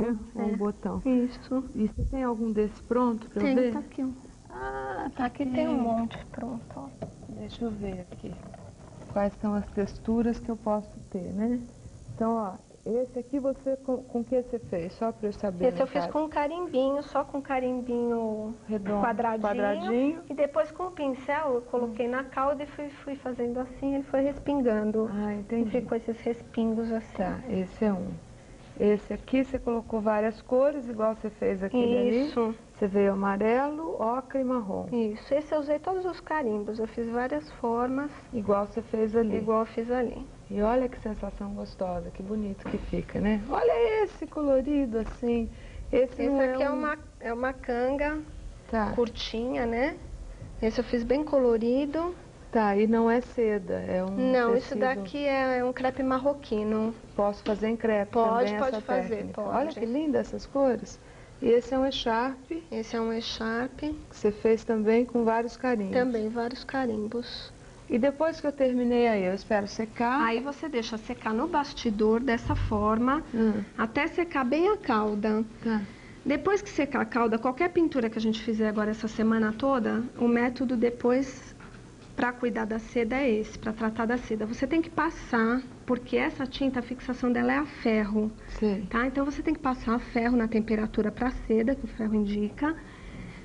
né? é. Um botão. Isso. E você tem algum desse pronto pra eu Tem, ver? tá aqui. Ah, tá Aqui tem um monte pronto, ó. Deixa eu ver aqui. Quais são as texturas que eu posso ter, né? Então, ó, esse aqui você, com, com que você fez? Só pra eu saber. Esse eu fiz com um carimbinho, só com carimbinho Redondo, quadradinho, quadradinho. E depois com o pincel eu coloquei na cauda e fui, fui fazendo assim, ele foi respingando. Ah, E entendi. ficou esses respingos assim. Tá, esse é um. Esse aqui você colocou várias cores, igual você fez aquele ali. Isso, Você veio amarelo, ocra e marrom. isso. Esse eu usei todos os carimbos, eu fiz várias formas, Igual você fez ali. igual eu fiz ali. E olha que sensação gostosa, que bonito que fica, né? Olha esse colorido assim. Esse, Esse não aqui é, um- uma, é uma canga Tá, curtinha, né? Esse eu fiz bem colorido. Tá, e não é seda, é um Não, isso tecido- daqui é um crepe marroquino. Posso fazer em crepe Pode, também pode essa fazer, técnica. pode. Olha que linda essas cores. E esse é um echarpe Esse é um echarpe, que você fez também com vários carinhos. também vários carimbos. E depois que eu terminei aí, eu espero secar. Aí você deixa secar no bastidor dessa forma, Hum, até secar bem a cauda. tá. Depois que secar a cauda, qualquer pintura que a gente fizer agora essa semana toda, o método depois para cuidar da seda é esse, para tratar da seda. Você tem que passar, porque essa tinta, a fixação dela é a ferro, Sei. tá? Então você tem que passar a ferro na temperatura para seda, que o ferro indica.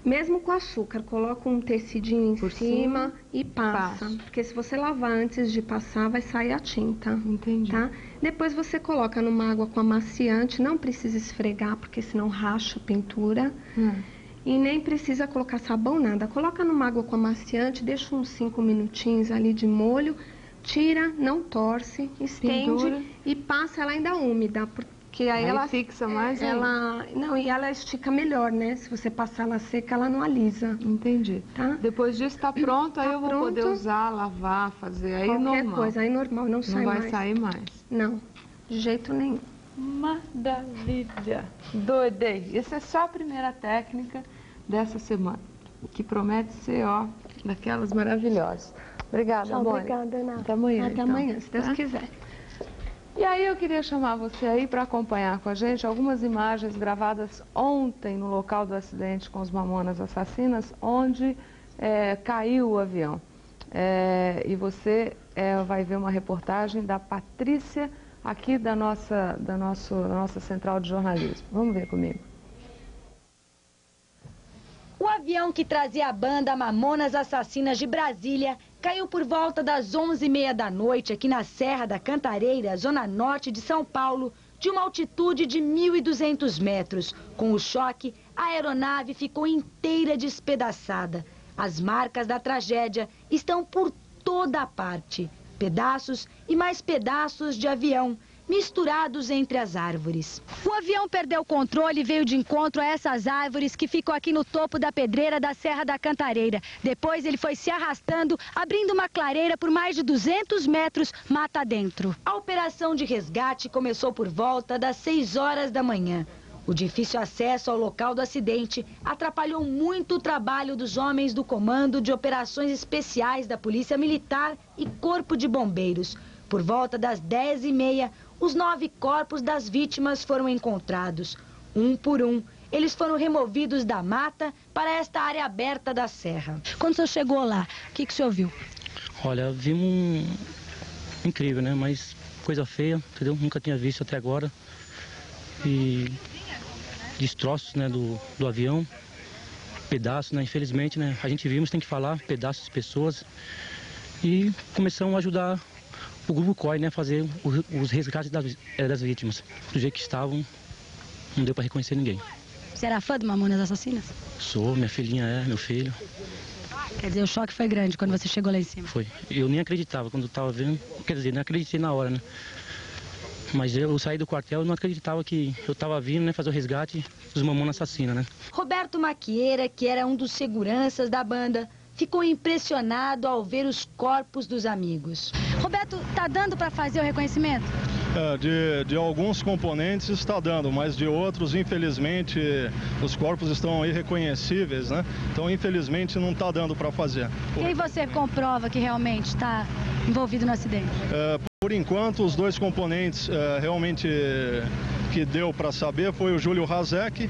Mesmo com açúcar, coloca um tecidinho em cima, cima, e passa. passa. Porque se você lavar antes de passar, vai sair a tinta Entendi. tá? Depois você coloca numa água com amaciante, não precisa esfregar, porque senão racha a pintura. Hum, E nem precisa colocar sabão, nada. Coloca numa água com amaciante, deixa uns 5 minutinhos ali de molho, tira, não torce, estende Pendura. e passa ela ainda úmida, porque aí, Aí ela fixa mais ainda. ela Não, e ela estica melhor, né? Se você passar ela seca, ela não alisa, entendi. tá? Depois disso tá pronto, aí Tá eu vou pronto. poder usar, lavar, fazer aí Qualquer normal. coisa, aí normal, não, Não sai vai mais. sair mais. Não, de jeito nenhum. Maravilha! Doidei! Essa é só a primeira técnica dessa semana, que promete ser, ó, daquelas maravilhosas. Obrigada, Tchau, Mônica. obrigada, Ana. Até amanhã, Até então, amanhã, se Deus tá? quiser. E aí eu queria chamar você aí para acompanhar com a gente algumas imagens gravadas ontem no local do acidente com os mamonas assassinas, onde é, caiu o avião. É, e você é, vai ver uma reportagem da Patrícia aqui da nossa, da nosso, da nossa central de jornalismo. Vamos ver comigo. O avião que trazia a banda Mamonas Assassinas de Brasília caiu por volta das 11h30 da noite aqui na Serra da Cantareira, zona norte de São Paulo, de uma altitude de 1.200 metros. Com o choque, a aeronave ficou inteira despedaçada. As marcas da tragédia estão por toda a parte. Pedaços e mais pedaços de avião misturados entre as árvores. O avião perdeu o controle e veio de encontro a essas árvores que ficam aqui no topo da pedreira da Serra da Cantareira. Depois ele foi se arrastando, abrindo uma clareira por mais de 200 metros mata dentro. A operação de resgate começou por volta das 6 horas da manhã. O difícil acesso ao local do acidente atrapalhou muito o trabalho dos homens do Comando de Operações Especiais da Polícia Militar e Corpo de Bombeiros. Por volta das 10h30, os nove corpos das vítimas foram encontrados. Um por um, eles foram removidos da mata para esta área aberta da serra. Quando o senhor chegou lá, o que, que o senhor viu? Olha, vimos um... incrível, né? Mas coisa feia, entendeu? Nunca tinha visto até agora. E destroços, né, do, do avião, pedaços, né? Infelizmente, né? A gente vimos, tem que falar, pedaços de pessoas. E começamos a ajudar o grupo COI, né, fazer os resgates das, eh, das vítimas. Do jeito que estavam, não deu para reconhecer ninguém. Você era fã do Mamonas Assassinas? Sou, minha filhinha é, meu filho. Quer dizer, o choque foi grande quando você chegou lá em cima. Foi. Eu nem acreditava quando eu tava vendo. Quer dizer, não acreditei na hora, né? Mas eu saí do quartel e não acreditava que eu tava vindo, né, fazer o resgate dos mamonas assassinas, né? Roberto Maquieira, que era um dos seguranças da banda, ficou impressionado ao ver os corpos dos amigos. Roberto, tá dando para fazer o reconhecimento? É, de, de alguns componentes está dando, mas de outros, infelizmente, os corpos estão irreconhecíveis, né? Então, infelizmente, não está dando para fazer. E aí você comprova que realmente está envolvido no acidente? É, por enquanto, os dois componentes é, realmente que deu para saber foi o Júlio Razek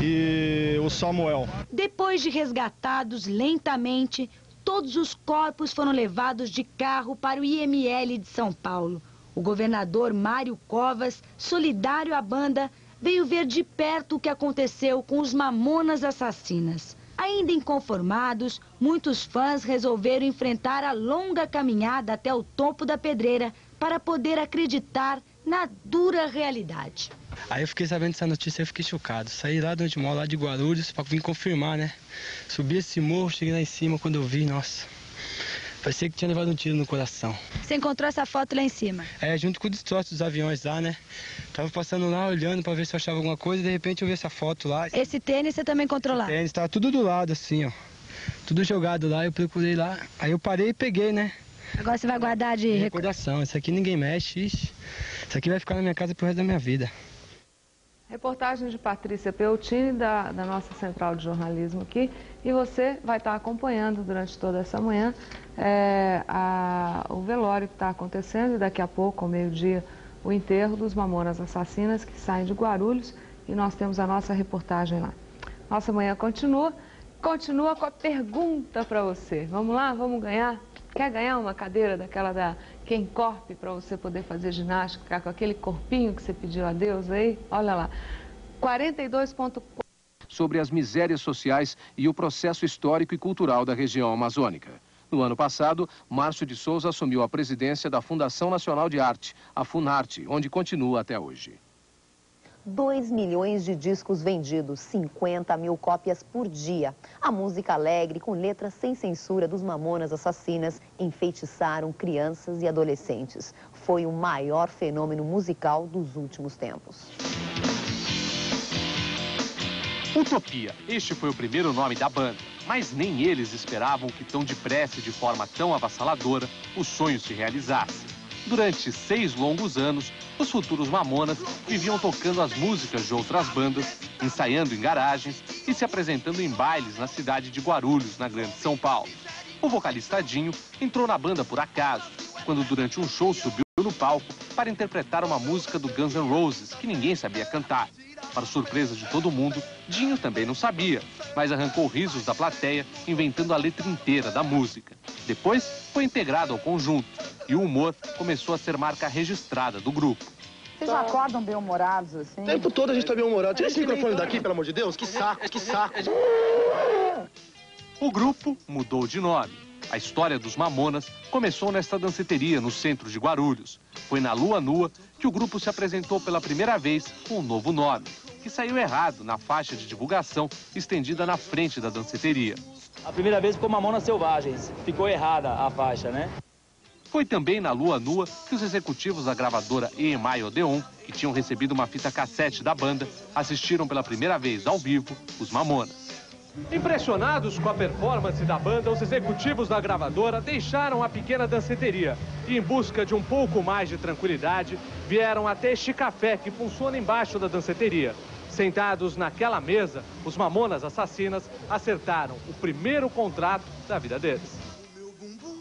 e o Samuel. Depois de resgatados lentamente, todos os corpos foram levados de carro para o IML de São Paulo. O governador Mário Covas, solidário à banda, veio ver de perto o que aconteceu com os mamonas assassinas. Ainda inconformados, muitos fãs resolveram enfrentar a longa caminhada até o topo da pedreira para poder acreditar na dura realidade. Aí eu fiquei sabendo dessa notícia e fiquei chocado. Saí lá de onde moro, lá de Guarulhos, para vir confirmar, né? Subi esse morro, cheguei lá em cima, quando eu vi, nossa... Parecia que tinha levado um tiro no coração. Você encontrou essa foto lá em cima? É, junto com os destroços dos aviões lá, né? Tava passando lá, olhando para ver se eu achava alguma coisa e de repente eu vi essa foto lá. Esse tênis você também encontrou lá? Tênis, tava tudo do lado, assim, ó. Tudo jogado lá, eu procurei lá. Aí eu parei e peguei, né? Agora você vai guardar de... Recordação, isso aqui ninguém mexe, ixi. Isso aqui vai ficar na minha casa pro resto da minha vida. Reportagem de Patrícia Peutini, da, da nossa central de jornalismo aqui. E você vai estar acompanhando durante toda essa manhã é, a, o velório que está acontecendo. E daqui a pouco, ao meio-dia, o enterro dos Mamonas Assassinas que saem de Guarulhos. E nós temos a nossa reportagem lá. Nossa manhã continua. Continua com a pergunta para você. Vamos lá? Vamos ganhar? Quer ganhar uma cadeira daquela da Quem Corpe para você poder fazer ginástica com aquele corpinho que você pediu a Deus aí? Olha lá. 42,4 sobre as misérias sociais e o processo histórico e cultural da região amazônica. No ano passado, Márcio de Souza assumiu a presidência da Fundação Nacional de Arte, a Funarte, onde continua até hoje. 2 milhões de discos vendidos, 50 mil cópias por dia. A música alegre, com letras sem censura dos Mamonas Assassinas, enfeitiçaram crianças e adolescentes. Foi o maior fenômeno musical dos últimos tempos. Utopia. Este foi o primeiro nome da banda. Mas nem eles esperavam que tão depressa e de forma tão avassaladora o sonho se realizasse. Durante seis longos anos, os futuros Mamonas viviam tocando as músicas de outras bandas, ensaiando em garagens e se apresentando em bailes na cidade de Guarulhos, na Grande São Paulo. O vocalista Dinho entrou na banda por acaso, quando durante um show subiu palco para interpretar uma música do Guns N' Roses que ninguém sabia cantar. Para surpresa de todo mundo, Dinho também não sabia, mas arrancou risos da plateia, inventando a letra inteira da música. Depois, foi integrado ao conjunto e o humor começou a ser marca registrada do grupo. Vocês acordam bem-humorados, assim? O tempo todo a gente tá bem-humorado. Tira esse microfone daqui, pelo amor de Deus. Que saco, que saco. O grupo mudou de nome. A história dos Mamonas começou nesta danceteria no centro de Guarulhos. Foi na Lua Nua que o grupo se apresentou pela primeira vez com um novo nome, que saiu errado na faixa de divulgação estendida na frente da danceteria. A primeira vez ficou Mamonas Selvagens. Ficou errada a faixa, né? Foi também na Lua Nua que os executivos da gravadora EMI Odeon, que tinham recebido uma fita cassete da banda, assistiram pela primeira vez ao vivo os Mamonas. Impressionados com a performance da banda, os executivos da gravadora deixaram a pequena danceteria e, em busca de um pouco mais de tranquilidade, vieram até este café que funciona embaixo da danceteria. Sentados naquela mesa, os Mamonas Assassinas acertaram o primeiro contrato da vida deles.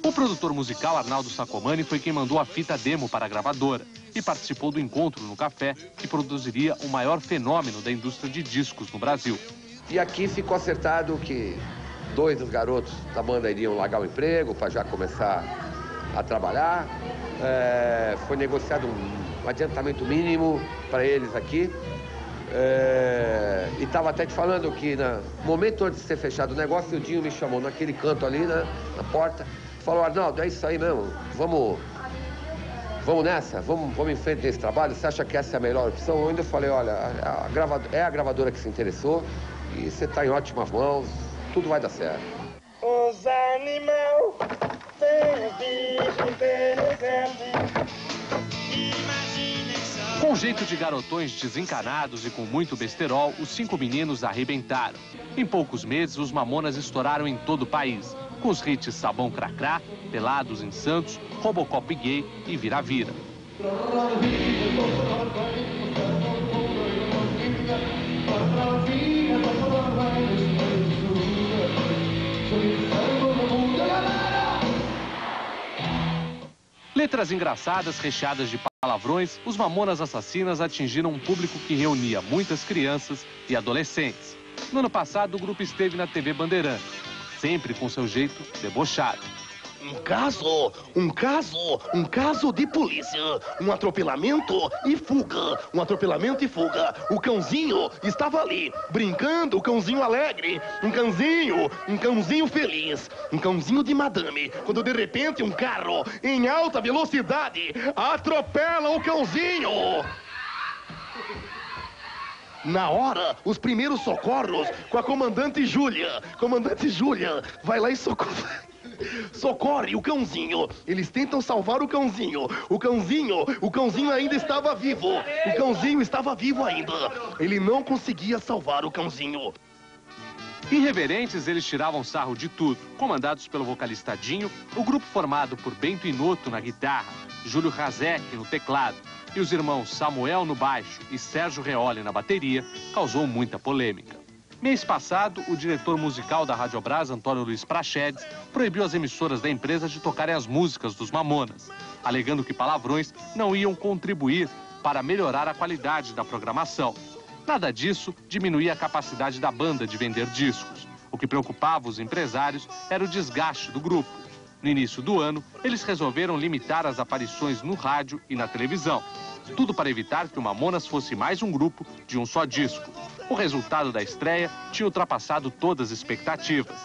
O produtor musical Arnaldo Sacomani foi quem mandou a fita demo para a gravadora e participou do encontro no café que produziria o maior fenômeno da indústria de discos no Brasil. E aqui ficou acertado que dois dos garotos da banda iriam largar o emprego para já começar a trabalhar. É, foi negociado um adiantamento mínimo para eles aqui. É, e estava até te falando que no momento antes de ser fechado o negócio, o Dinho me chamou naquele canto ali, né, na porta. Falou, Arnaldo, é isso aí mesmo, vamos, vamos nessa, vamos, vamos em frente nesse trabalho, você acha que essa é a melhor opção? Eu ainda falei, olha, a, a é a gravadora que se interessou e você está em ótimas mãos, tudo vai dar certo. Os. Com jeito de garotões desencanados e com muito besterol, os cinco meninos arrebentaram. Em poucos meses, os Mamonas estouraram em todo o país, com os hits Sabão Cracrá, Pelados em Santos, Robocop Gay e Vira-Vira. Letras engraçadas recheadas de Palavrões, os Mamonas Assassinas atingiram um público que reunia muitas crianças e adolescentes. No ano passado, o grupo esteve na TV Bandeirante, sempre com seu jeito debochado. Um caso, um caso, um caso de polícia. Um atropelamento e fuga. Um atropelamento e fuga. O cãozinho estava ali, brincando, o cãozinho alegre. Um cãozinho, um cãozinho feliz. Um cãozinho de madame. Quando de repente um carro em alta velocidade atropela o cãozinho. Na hora, os primeiros socorros com a comandante Júlia. Comandante Júlia, vai lá e socorre. Socorre o cãozinho. Eles tentam salvar o cãozinho. O cãozinho, o cãozinho ainda estava vivo. O cãozinho estava vivo ainda. Ele não conseguia salvar o cãozinho. Irreverentes, eles tiravam sarro de tudo. Comandados pelo vocalista Dinho, o grupo formado por Bento Inoto na guitarra, Júlio Razek no teclado e os irmãos Samuel no baixo e Sérgio Reoli na bateria, causou muita polêmica. Mês passado, o diretor musical da Rádio Brás, Antônio Luiz Prachedes, proibiu as emissoras da empresa de tocarem as músicas dos Mamonas, alegando que palavrões não iam contribuir para melhorar a qualidade da programação. Nada disso diminuía a capacidade da banda de vender discos. O que preocupava os empresários era o desgaste do grupo. No início do ano, eles resolveram limitar as aparições no rádio e na televisão. Tudo para evitar que o Mamonas fosse mais um grupo de um só disco. O resultado da estreia tinha ultrapassado todas as expectativas.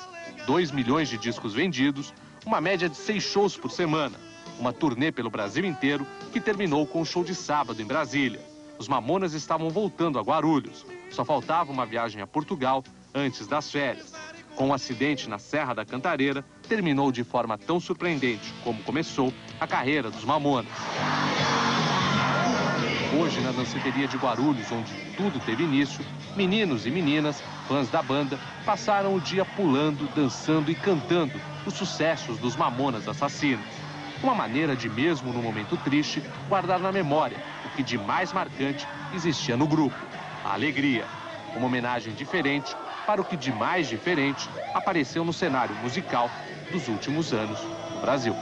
2 milhões de discos vendidos, uma média de seis shows por semana, uma turnê pelo Brasil inteiro que terminou com um show de sábado em Brasília. Os Mamonas estavam voltando a Guarulhos. Só faltava uma viagem a Portugal antes das férias. Com o um acidente na Serra da Cantareira, terminou de forma tão surpreendente como começou a carreira dos Mamonas. Hoje, na danceteria de Guarulhos, onde tudo teve início, meninos e meninas, fãs da banda, passaram o dia pulando, dançando e cantando os sucessos dos Mamonas Assassinos. Uma maneira de, mesmo no momento triste, guardar na memória o que de mais marcante existia no grupo: a alegria. Uma homenagem diferente para o que de mais diferente apareceu no cenário musical dos últimos anos no Brasil.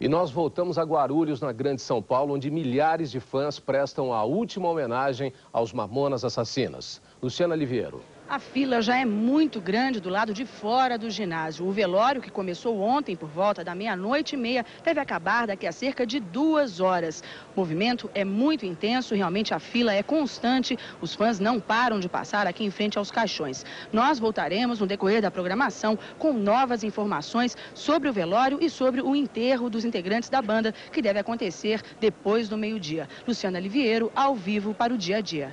E nós voltamos a Guarulhos, na Grande São Paulo, onde milhares de fãs prestam a última homenagem aos Mamonas Assassinas. Luciana Liviero. A fila já é muito grande do lado de fora do ginásio. O velório, que começou ontem por volta da meia-noite e meia, deve acabar daqui a cerca de duas horas. O movimento é muito intenso, realmente a fila é constante. Os fãs não param de passar aqui em frente aos caixões. Nós voltaremos no decorrer da programação com novas informações sobre o velório e sobre o enterro dos integrantes da banda, que deve acontecer depois do meio-dia. Luciana Liviero, ao vivo para o dia a dia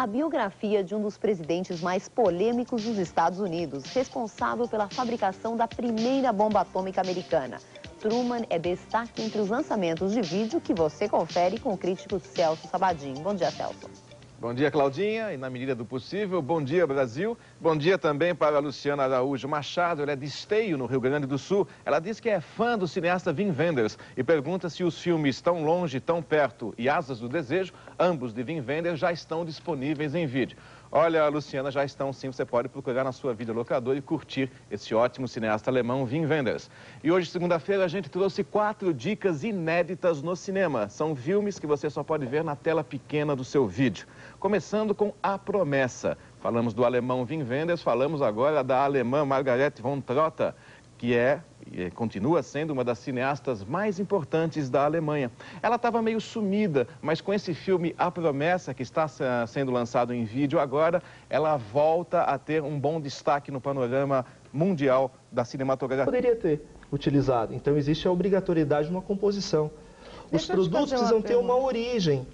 a biografia de um dos presidentes mais polêmicos dos Estados Unidos, responsável pela fabricação da primeira bomba atômica americana. Truman é destaque entre os lançamentos de vídeo que você confere com o crítico Celso Sabadin. Bom dia, Celso. Bom dia, Claudinha, e na medida do possível, bom dia, Brasil. Bom dia também para a Luciana Araújo Machado, ela é de Esteio, no Rio Grande do Sul. Ela diz que é fã do cineasta Wim Wenders e pergunta se os filmes Tão Longe, Tão Perto e Asas do Desejo, ambos de Wim Wenders, já estão disponíveis em vídeo. Olha, Luciana, já estão sim, você pode procurar na sua videolocadora e curtir esse ótimo cineasta alemão Wim Wenders. E hoje, segunda-feira, a gente trouxe quatro dicas inéditas no cinema. São filmes que você só pode ver na tela pequena do seu vídeo. Começando com A Promessa. Falamos do alemão Wim Wenders, falamos agora da alemã Margaret von Trotta, que é e continua sendo uma das cineastas mais importantes da Alemanha. Ela estava meio sumida, mas com esse filme A Promessa, que está sendo lançado em vídeo agora, ela volta a ter um bom destaque no panorama mundial da cinematografia. Poderia ter utilizado. Então existe a obrigatoriedade de uma composição. Os produtos precisam ter uma origem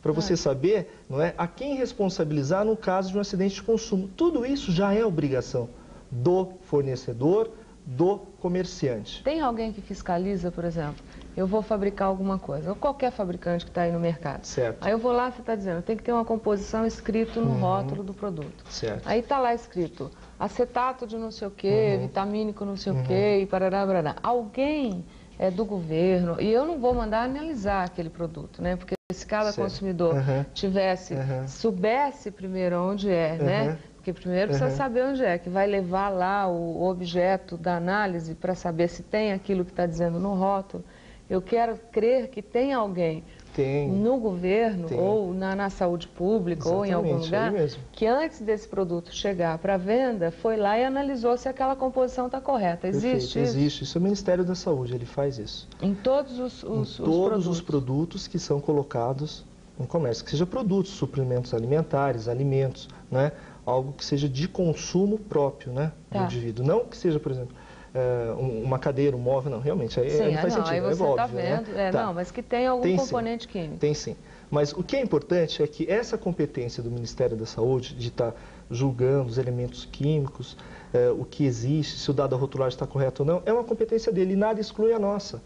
para você saber não é, a quem responsabilizar no caso de um acidente de consumo. Tudo isso já é obrigação do fornecedor, do comerciante. Tem alguém que fiscaliza, por exemplo, eu vou fabricar alguma coisa, ou qualquer fabricante que está aí no mercado. Certo. Aí eu vou lá, você está dizendo, tem que ter uma composição escrito no uhum. rótulo do produto. Certo. Aí está lá escrito acetato de não sei o quê, uhum. vitamínico não sei uhum. o quê, e parará, parará. Alguém é do governo, e eu não vou mandar analisar aquele produto, né? Porque se cada certo. consumidor uhum. tivesse, uhum. soubesse primeiro onde é, uhum. né? Porque primeiro precisa saber onde é, que vai levar lá o objeto da análise para saber se tem aquilo que está dizendo no rótulo. Eu quero crer que tem alguém tem. no governo tem. ou na, na, saúde pública Exatamente, ou em algum lugar que antes desse produto chegar para venda foi lá e analisou se aquela composição está correta. Existe Perfeito, Existe. Isso é o Ministério da Saúde, ele faz isso. Em todos os, os, em os todos produtos. os produtos que são colocados no comércio, que seja produtos, suprimentos alimentares, alimentos, né? Algo que seja de consumo próprio né? do tá. indivíduo. Não que seja, por exemplo, é, uma cadeira, um móvel, não, realmente, aí sim, não faz é, não, sentido, aí você é está óbvio, vendo, né? é, tá. não, mas que tem algum tem, componente sim, químico. Tem sim, mas o que é importante é que essa competência do Ministério da Saúde de estar tá julgando os elementos químicos, é, o que existe, se o dado da rotulagem está correto ou não, é uma competência dele e nada exclui a nossa.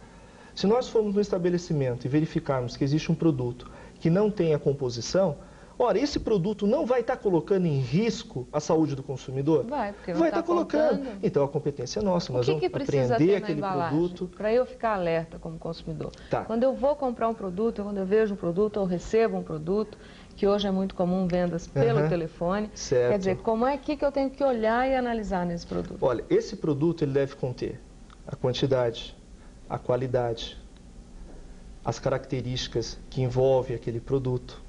Se nós formos no estabelecimento e verificarmos que existe um produto que não tem a composição, Ora, esse produto não vai estar colocando em risco a saúde do consumidor? Vai, porque vai estar tá colocando. Então a competência é nossa. Nós o que vamos que precisa aprender ter aquele produto. Para eu ficar alerta como consumidor. Tá. Quando eu vou comprar um produto, quando eu vejo um produto ou recebo um produto, que hoje é muito comum vendas pelo uhum. telefone. Certo. Quer dizer, como é que, eu tenho que olhar e analisar nesse produto? Olha, esse produto ele deve conter a quantidade, a qualidade, as características que envolvem aquele produto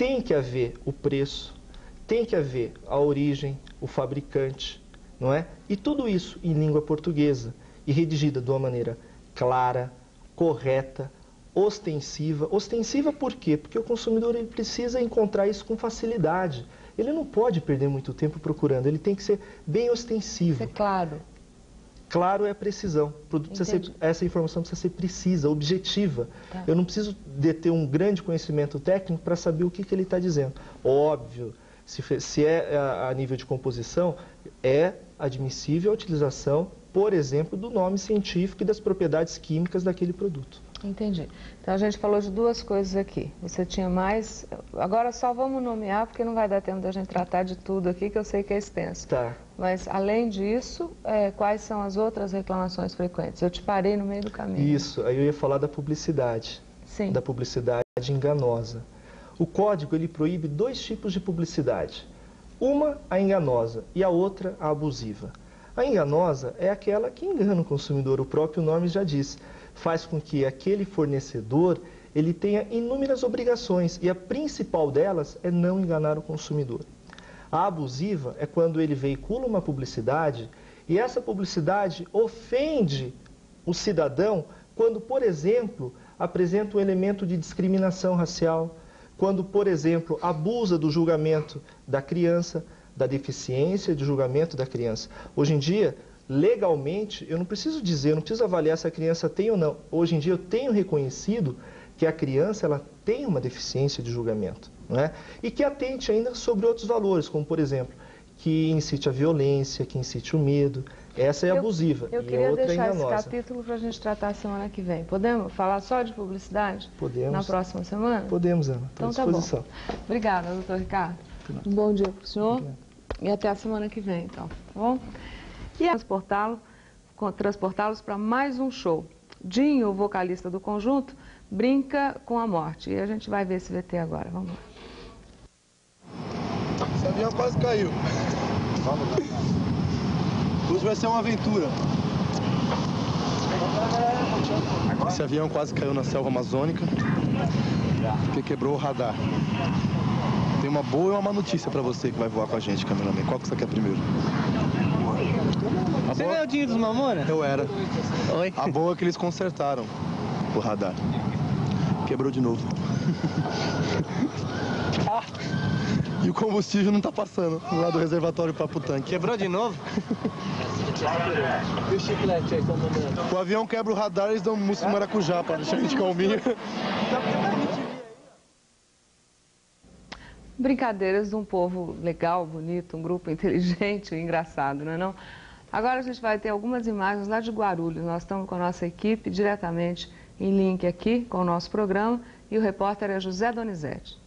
tem que haver o preço, tem que haver a origem, o fabricante, não é? E tudo isso em língua portuguesa e redigida de uma maneira clara, correta, ostensiva. Ostensiva por quê? Porque o consumidor ele precisa encontrar isso com facilidade. Ele não pode perder muito tempo procurando, ele tem que ser bem ostensivo. Ser claro. Claro é precisão. Ser, essa informação precisa ser precisa, objetiva. Tá. Eu não preciso de ter um grande conhecimento técnico para saber o que, que ele está dizendo. Óbvio, se, se é a, a, nível de composição, é admissível a utilização, por exemplo, do nome científico e das propriedades químicas daquele produto. Entendi. Então a gente falou de duas coisas aqui. Você tinha mais. Agora só vamos nomear, porque não vai dar tempo da gente tratar de tudo aqui, que eu sei que é extenso. Tá. Mas além disso, é, quais são as outras reclamações frequentes? Eu te parei no meio do caminho. Isso, aí eu ia falar da publicidade. Sim. Da publicidade enganosa. O código ele proíbe dois tipos de publicidade. Uma, a enganosa, e a outra, a abusiva. A enganosa é aquela que engana o consumidor, o próprio nome já diz faz com que aquele fornecedor ele tenha inúmeras obrigações e a principal delas é não enganar o consumidor. A abusiva é quando ele veicula uma publicidade e essa publicidade ofende o cidadão quando, por exemplo, apresenta um elemento de discriminação racial, quando, por exemplo, abusa do julgamento da criança, da deficiência de julgamento da criança. Hoje em dia, legalmente, eu não preciso dizer, eu não preciso avaliar se a criança tem ou não. Hoje em dia eu tenho reconhecido que a criança ela tem uma deficiência de julgamento, não é? E que atente ainda sobre outros valores, como por exemplo, que incite a violência, que incite o medo. Essa é abusiva. Eu, e queria a outra deixar é esse capítulo para a gente tratar semana que vem. Podemos falar só de publicidade? Podemos. Na próxima semana? Podemos, Ana. Então tá bom. Obrigada, doutor Ricardo. Um bom dia para o senhor. Obrigado. E até a semana que vem, então. Tá bom? e transportá-los transportá para mais um show. Dinho, vocalista do conjunto, brinca com a morte. E a gente vai ver esse VT agora. Vamos lá. Avião quase caiu. Hoje vai ser uma aventura. Esse avião quase caiu na selva amazônica porque quebrou o radar. Tem uma boa e uma má notícia para você que vai voar com a gente, cameraman. Qual que você quer primeiro? A você boa... é o Dinho dos Mamona? Eu era. Oi? A boa é que eles consertaram o radar. Quebrou de novo. ah. E o combustível não tá passando lá do reservatório para o tanque. Quebrou de novo? e o chiclete aí, O avião quebra o radar e eles dão mousse de maracujá para deixar a gente calminho. Brincadeiras de um povo legal, bonito, um grupo inteligente e engraçado, não é não? Agora a gente vai ter algumas imagens lá de Guarulhos. Nós estamos com a nossa equipe diretamente em link aqui com o nosso programa e o repórter é José Donizete.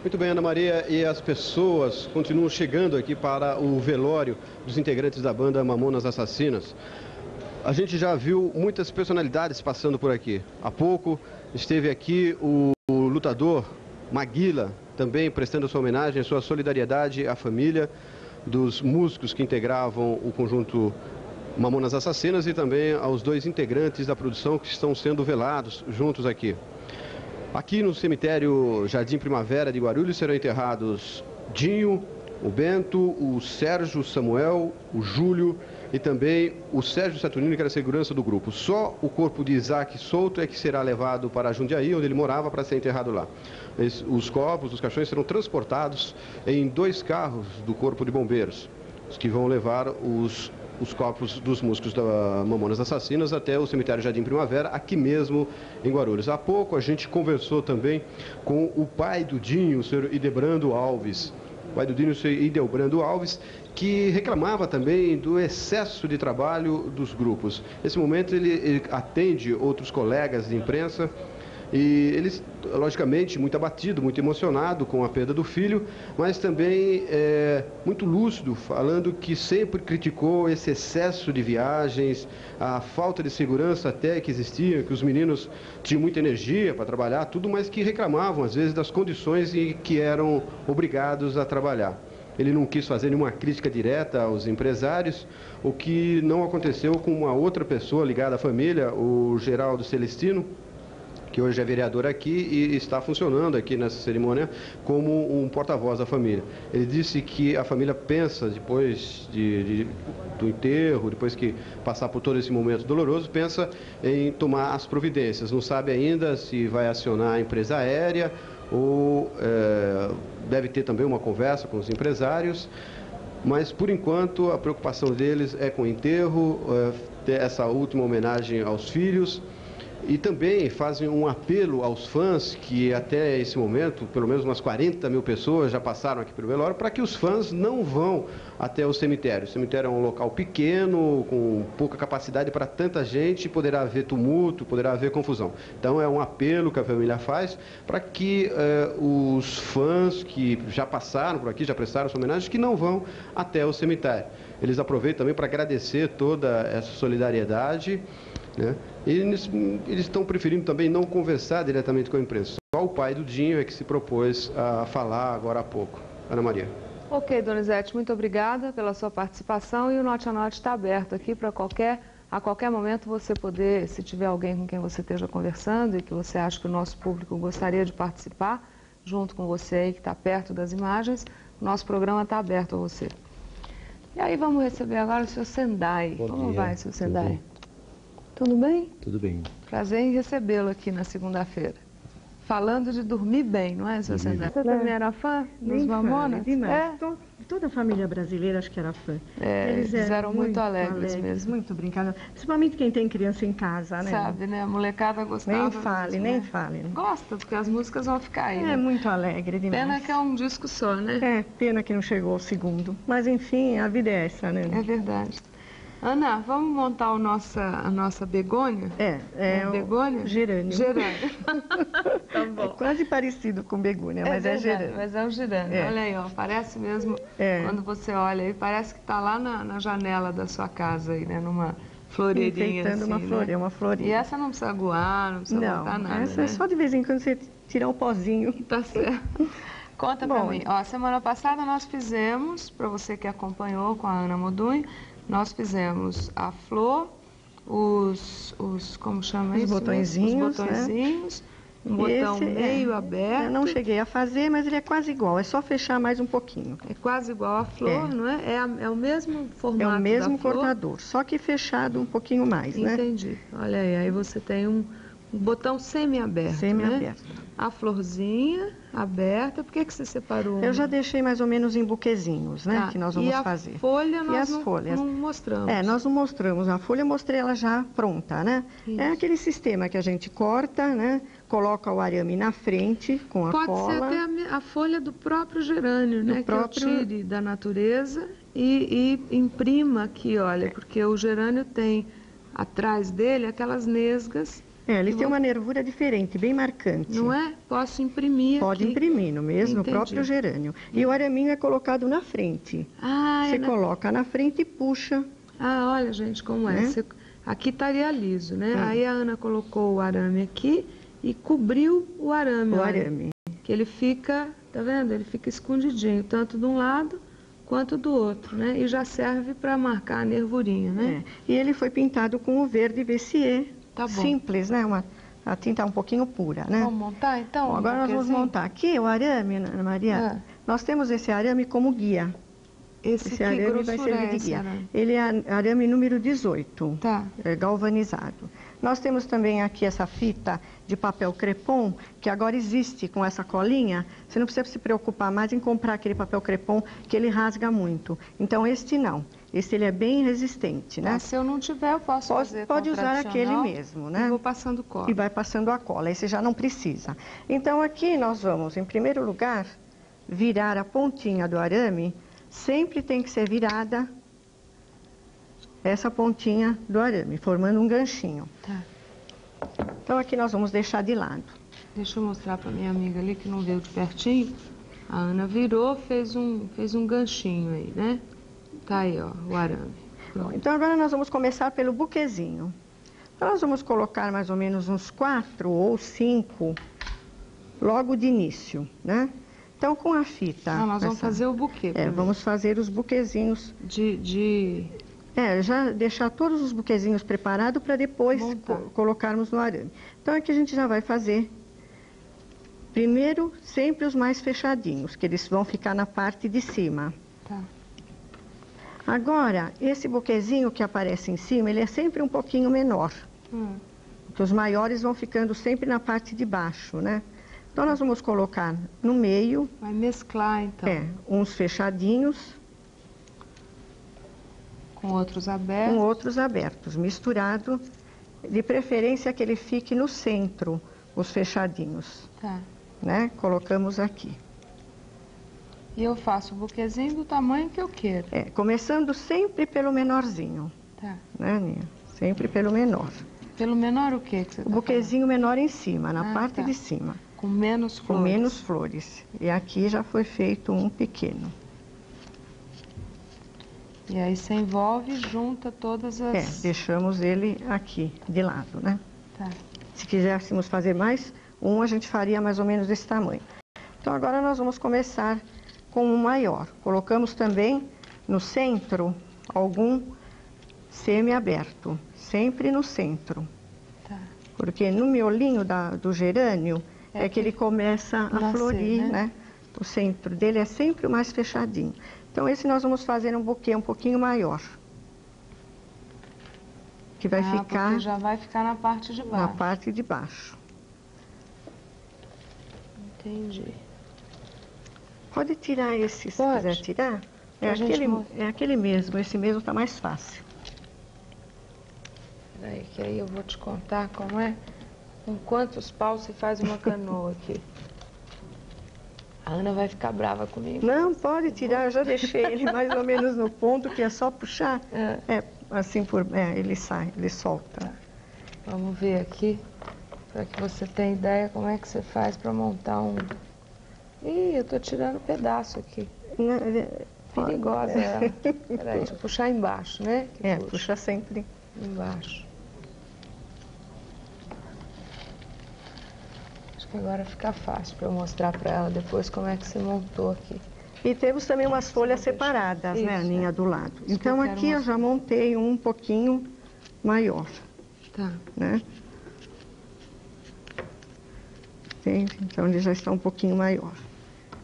Muito bem, Ana Maria, e as pessoas continuam chegando aqui para o velório dos integrantes da banda Mamonas Assassinas. A gente já viu muitas personalidades passando por aqui. Há pouco esteve aqui o, lutador Maguila, também prestando sua homenagem, sua solidariedade à família dos músicos que integravam o conjunto Mamonas Assassinas e também aos dois integrantes da produção que estão sendo velados juntos aqui. Aqui no cemitério Jardim Primavera de Guarulhos serão enterrados Dinho, o Bento, o Sérgio Samuel, o Júlio e também o Sérgio Saturnino, que era segurança do grupo. Só o corpo de Isaac Souto é que será levado para Jundiaí, onde ele morava, para ser enterrado lá. Os corpos, os caixões serão transportados em dois carros do Corpo de Bombeiros, os que vão levar os, os corpos dos músicos da Mamonas Assassinas até o cemitério Jardim Primavera, aqui mesmo em Guarulhos. Há pouco a gente conversou também com o pai do Dinho, o senhor Idebrando Alves o pai do Dinho, o senhor Idelbrando Alves, que reclamava também do excesso de trabalho dos grupos. Nesse momento ele, ele atende outros colegas de imprensa e ele, logicamente, muito abatido, muito emocionado com a perda do filho, mas também é, muito lúcido, falando que sempre criticou esse excesso de viagens, a falta de segurança até que existia, que os meninos tinham muita energia para trabalhar, tudo, mas que reclamavam, às vezes, das condições em que eram obrigados a trabalhar. Ele não quis fazer nenhuma crítica direta aos empresários, o que não aconteceu com uma outra pessoa ligada à família, o Geraldo Celestino, que hoje é vereador aqui e está funcionando aqui nessa cerimônia como um porta-voz da família. Ele disse que a família pensa, depois de, de, do enterro, depois que passar por todo esse momento doloroso, pensa em tomar as providências. Não sabe ainda se vai acionar a empresa aérea ou é, deve ter também uma conversa com os empresários, mas por enquanto a preocupação deles é com o enterro, é, ter essa última homenagem aos filhos. E também fazem um apelo aos fãs, que até esse momento, pelo menos umas 40 mil pessoas já passaram aqui pelo velório, para que os fãs não vão até o cemitério. O cemitério é um local pequeno, com pouca capacidade para tanta gente, poderá haver tumulto, poderá haver confusão. Então é um apelo que a família faz para que eh, os fãs que já passaram por aqui, já prestaram sua homenagem, que não vão até o cemitério. Eles aproveitam também para agradecer toda essa solidariedade né? Eles, eles estão preferindo também não conversar diretamente com a imprensa. Só o pai do Dinho é que se propôs a falar agora há pouco. Ana Maria. Ok, Donizete, muito obrigada pela sua participação e o Note a Note está aberto aqui para qualquer, a qualquer momento você poder, se tiver alguém com quem você esteja conversando e que você acha que o nosso público gostaria de participar, junto com você aí que está perto das imagens, o nosso programa está aberto a você. E aí vamos receber agora o seu Sendai. Bom Como dia. vai, seu Sendai? Tudo bem? Tudo bem. Prazer em recebê-lo aqui na segunda-feira. Falando de dormir bem, não é, seu Sandra? Você também era fã dos Mamonas? É? Toda a família brasileira acho que era fã. É, eles, eles eram, muito, muito alegres, alegres, mesmo. Muito brincados. Principalmente quem tem criança em casa, né? Sabe, né? A molecada gostava. Nem fale, mesmo, nem né? fale. Gosta, porque as músicas vão ficar aí. É né? muito alegre demais. Pena que é um disco só, né? É, pena que não chegou ao segundo. Mas enfim, a vida é essa, né? É verdade. Ana, vamos montar o nossa, a nossa begônia? É, é, é begônia? Gerânio. Gerânio. tá bom. É quase parecido com begônia, mas é, é gerânio. Mas é o gerânio. É. Olha aí, ó, parece mesmo, é. quando você olha aí, parece que está lá na, na, janela da sua casa aí, né, numa floreirinha Enfeitando assim, uma né? florinha, uma florinha. E essa não precisa aguar, não precisa não, botar nada, essa é né? é só de vez em quando você tirar um pozinho. Tá certo. Conta pra mim. Ó, semana passada nós fizemos, para você que acompanhou com a Ana Modunho, nós fizemos a flor, os, os como chama os isso? Botõezinhos, os botõezinhos, né? um botão Esse, meio é, aberto. Eu não cheguei a fazer, mas ele é quase igual, é só fechar mais um pouquinho. É quase igual a flor, É. não é? É, a- é o mesmo formato É o mesmo cortador, só que fechado um pouquinho mais, né? Entendi. Olha aí, aí você tem um, um botão semi-aberto, Semi-aberto. Né? A florzinha aberta, por que, que você separou? Eu já deixei mais ou menos em buquezinhos, né? Tá. Que nós vamos e a fazer. folha e nós as não, folhas. não mostramos. É, nós não mostramos a folha, eu mostrei ela já pronta, né? Isso. É aquele sistema que a gente corta, né? Coloca o arame na frente com a Pode cola. ser até a, a folha do próprio gerânio, Do né? próprio- Que eu tire da natureza e, e imprima aqui, olha, porque o gerânio tem atrás dele aquelas nesgas. É, ele que tem vão- uma nervura diferente, bem marcante. Não é? Posso imprimir Pode aqui. imprimir no mesmo, Entendi. próprio gerânio. E o araminho é colocado na frente. Ah, é Você na- coloca na frente e puxa. Ah, olha, gente, como é. Né? Você- Aqui estaria liso, né? Hum. Aí a Ana colocou o arame aqui e cobriu o arame. O olha. arame. Que ele fica, tá vendo? Ele fica escondidinho, tanto de um lado quanto do outro, né? E já serve para marcar a nervurinha, né? É. E ele foi pintado com o verde Bessier. Tá. Simples, né? Uma, a tinta um pouquinho pura, né? Vamos montar então? Bom, agora nós vamos montar aqui o arame, Ana Maria. Ah. Nós temos esse arame como guia. Esse, que arame vai servir é de esse guia. arame? Ele é arame número 18, Tá. é galvanizado. Nós temos também aqui essa fita de papel crepom, que agora existe com essa colinha. Você não precisa se preocupar mais em comprar aquele papel crepom, que ele rasga muito. Então, este não. Este ele é bem resistente, né? Tá, se eu não tiver, eu posso Pode, fazer pode usar aquele mesmo, né? E vou passando cola. E vai passando a cola, aí você já não precisa. Então aqui nós vamos, em primeiro lugar, virar a pontinha do arame, sempre tem que ser virada essa pontinha do arame, formando um ganchinho. Tá. Então aqui nós vamos deixar de lado. Deixa eu mostrar para minha amiga ali que não veio de pertinho. A Ana virou, fez um, fez um ganchinho aí, né? Tá aí, ó, o arame. Bom, então agora nós vamos começar pelo buquezinho. Então, nós vamos colocar mais ou menos uns quatro ou cinco logo de início, né? Então com a fita. Ah, nós vamos essa- fazer o buquê. É, vamos fazer os buquezinhos. De, de... É, já deixar todos os buquezinhos preparados para depois co- colocarmos no arame. Então aqui a gente já vai fazer, primeiro, sempre os mais fechadinhos, que eles vão ficar na parte de cima. Tá. Agora, esse buquezinho que aparece em cima, ele é sempre um pouquinho menor. Hum. Porque os maiores vão ficando sempre na parte de baixo, né? Então nós vamos colocar no meio. Vai mesclar então. É, uns fechadinhos Com outros abertos. com outros abertos, misturado. De preferência que ele fique no centro, os fechadinhos, Tá. né? Colocamos aqui. E eu faço o buquezinho do tamanho que eu quero. É, começando sempre pelo menorzinho, Tá. né, Aninha? Sempre pelo menor. Pelo menor o que que você O tá buquezinho menor em cima, na Ah, parte tá. de cima. Com menos Com flores. menos flores. E aqui já foi feito um pequeno. E aí você envolve e junta todas as... É, deixamos ele aqui, de lado, né? Tá. Se quiséssemos fazer mais, um a gente faria mais ou menos desse tamanho. Então agora nós vamos começar com um maior. Colocamos também no centro algum semi-aberto, sempre no centro. Tá. Porque no miolinho da- do gerânio É é, que ele começa a nascer, florir, né? né? O centro dele é sempre o mais fechadinho. Então esse nós vamos fazer um buquê um pouquinho maior. Que vai ah, ficar já vai ficar na parte de na baixo. parte de baixo. Entendi. Pode tirar esse, se Pode. quiser tirar. É aquele, é aquele mesmo, esse mesmo tá mais fácil. Peraí, que aí eu vou te contar como é. Com quantos paus se faz uma canoa aqui. A Ana vai ficar brava comigo. Não, pode tirar, eu já deixei ele mais ou menos no ponto, que é só puxar. É, assim por. É, ele sai, ele solta. Vamos ver aqui, para que você tenha ideia como é que você faz para montar um. Ih, eu tô tirando pedaço aqui. Perigosa ela. Peraí, deixa eu puxar embaixo, né? Que É, puxa. puxa sempre. Embaixo. Acho que agora fica fácil para eu mostrar para ela depois como é que você montou aqui. E temos também umas folhas separadas, né, Isso, Aninha, é. do lado. Isso Então eu aqui eu já montei um pouquinho maior, Tá. né? Entende? Então ele já está um pouquinho maior.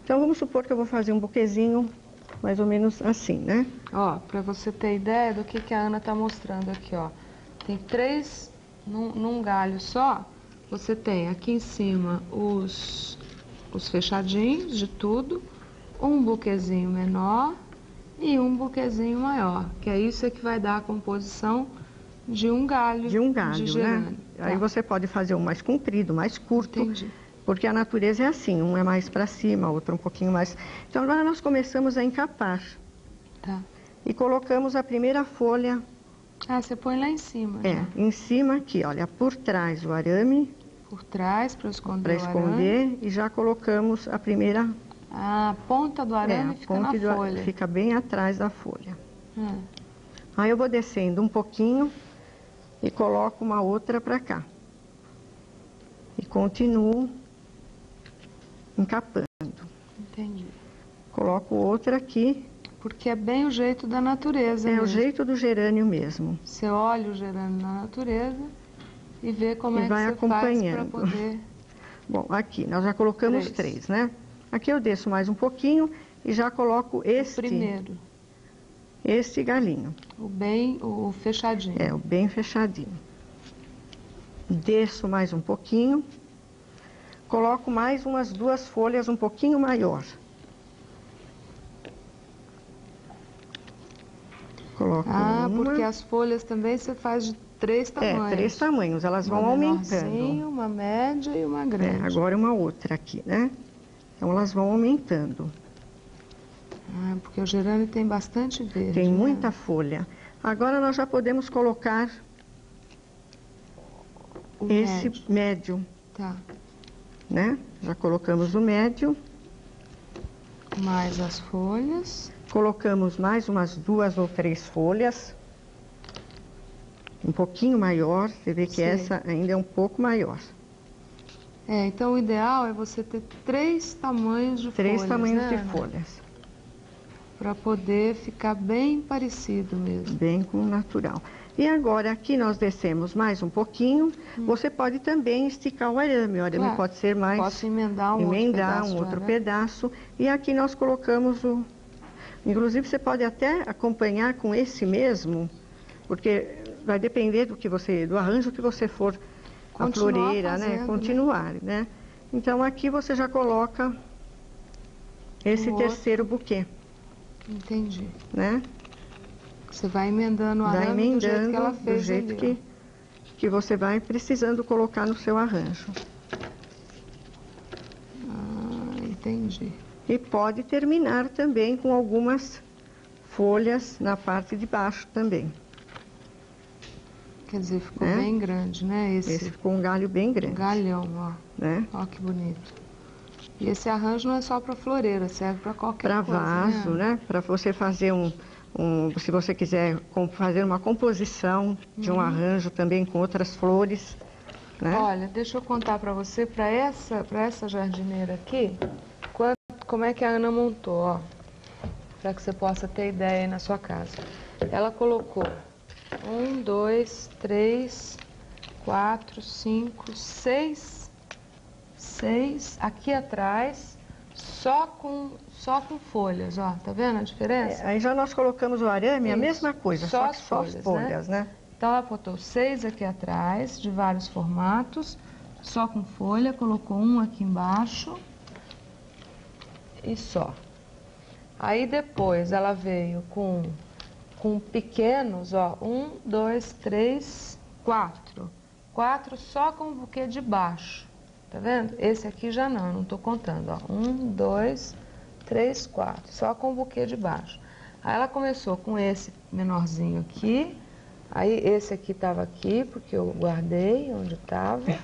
Então vamos supor que eu vou fazer um buquezinho mais ou menos assim, né? Ó, para você ter ideia do que, que a Ana tá mostrando aqui, ó. Tem três num, num galho só. Você tem aqui em cima os, os fechadinhos de tudo, um buquezinho menor e um buquezinho maior, que é isso que vai dar a composição de um galho De um galho, né? gerânio. Aí Tá. você pode fazer um mais comprido, mais curto. Entendi. Porque a natureza é assim, um é mais para cima, outro um pouquinho mais. Então agora nós começamos a encapar. Tá. E colocamos a primeira folha Ah, você põe lá em cima. é, já. em cima aqui, olha, por trás o arame, Por trás, para esconder para esconder, e já colocamos a primeira A ponta do é, arame a fica na do folha. fica bem atrás da folha. Hum. Aí eu vou descendo um pouquinho e coloco uma outra para cá. E continuo encapando. Entendi. Coloco outra aqui. Porque é bem o jeito da natureza É mesmo. o jeito do gerânio mesmo. Você olha o gerânio na natureza e vê como E é que vai acompanhando. faz para poder... Bom, aqui nós já colocamos Três. três. né? Aqui eu desço mais um pouquinho e já coloco este. primeiro. Este galinho. O bem, o fechadinho. É, o bem fechadinho. Desço mais um pouquinho. Coloco mais umas duas folhas um pouquinho maior. Coloco Ah, uma. porque as folhas também você faz de três tamanhos. É, três tamanhos, elas vão uma aumentando. menorzinha, uma média e uma grande. É, agora uma outra aqui, né? Então elas vão aumentando. Ah, porque o gerânio tem bastante verde. Tem né? muita folha. Agora nós já podemos colocar O esse médio. médio, Tá. Né? Já colocamos o médio. Mais as folhas. Colocamos mais umas duas ou três folhas. Um pouquinho maior, você vê que Sei. essa ainda é um pouco maior. É, então o ideal é você ter três tamanhos de Três folhas. tamanhos né, de Ana? folhas, Para poder ficar bem parecido mesmo. bem com o natural. E agora aqui nós descemos mais um pouquinho. Você pode também esticar o arame. O arame Hum. Claro. pode ser mais. Posso emendar um emendar outro pedaço um outro pedaço. E aqui nós colocamos o. Inclusive você pode até acompanhar com esse mesmo, porque vai depender do que você, do arranjo que você for a Continuar floreira, né? fazendo, né? Continuar, né? Então aqui você já coloca esse terceiro buquê, Entendi. né? Você vai emendando o Vai arame do jeito emendando que ela do fez jeito ali, que, que você vai precisando colocar no seu arranjo. Ah, entendi. E pode terminar também com algumas folhas na parte de baixo também. Quer dizer, ficou Né? bem grande, né? Esse, Esse ficou um galho bem grande. galhão, ó. Né? Ó que bonito. E esse arranjo não é só para floreira, serve para qualquer Para coisa, vaso, né? né? Para você fazer um, um- se você quiser fazer uma composição de um Uhum. arranjo também com outras flores, né? Olha, deixa eu contar para você, para essa, para essa jardineira aqui, quanto, como é que a Ana montou, ó. Para que você possa ter ideia aí na sua casa. Ela colocou um, dois, três, quatro, cinco, seis, seis aqui atrás, só com, só com folhas, ó. Tá vendo a diferença? É, aí já nós colocamos o arame, a Isso. mesma coisa, Só só, as só as folhas, folhas, né? Então ela botou seis aqui atrás, de vários formatos, só com folha, colocou um aqui embaixo e só. Aí depois ela veio com, com pequenos, ó, um, dois, três, quatro. Quatro só com o buquê de baixo, tá vendo? Esse aqui já não, não tô contando, ó. Um, dois, três, quatro, só com o buquê de baixo. Aí ela começou com esse menorzinho aqui, aí esse aqui tava aqui, porque eu guardei onde tava.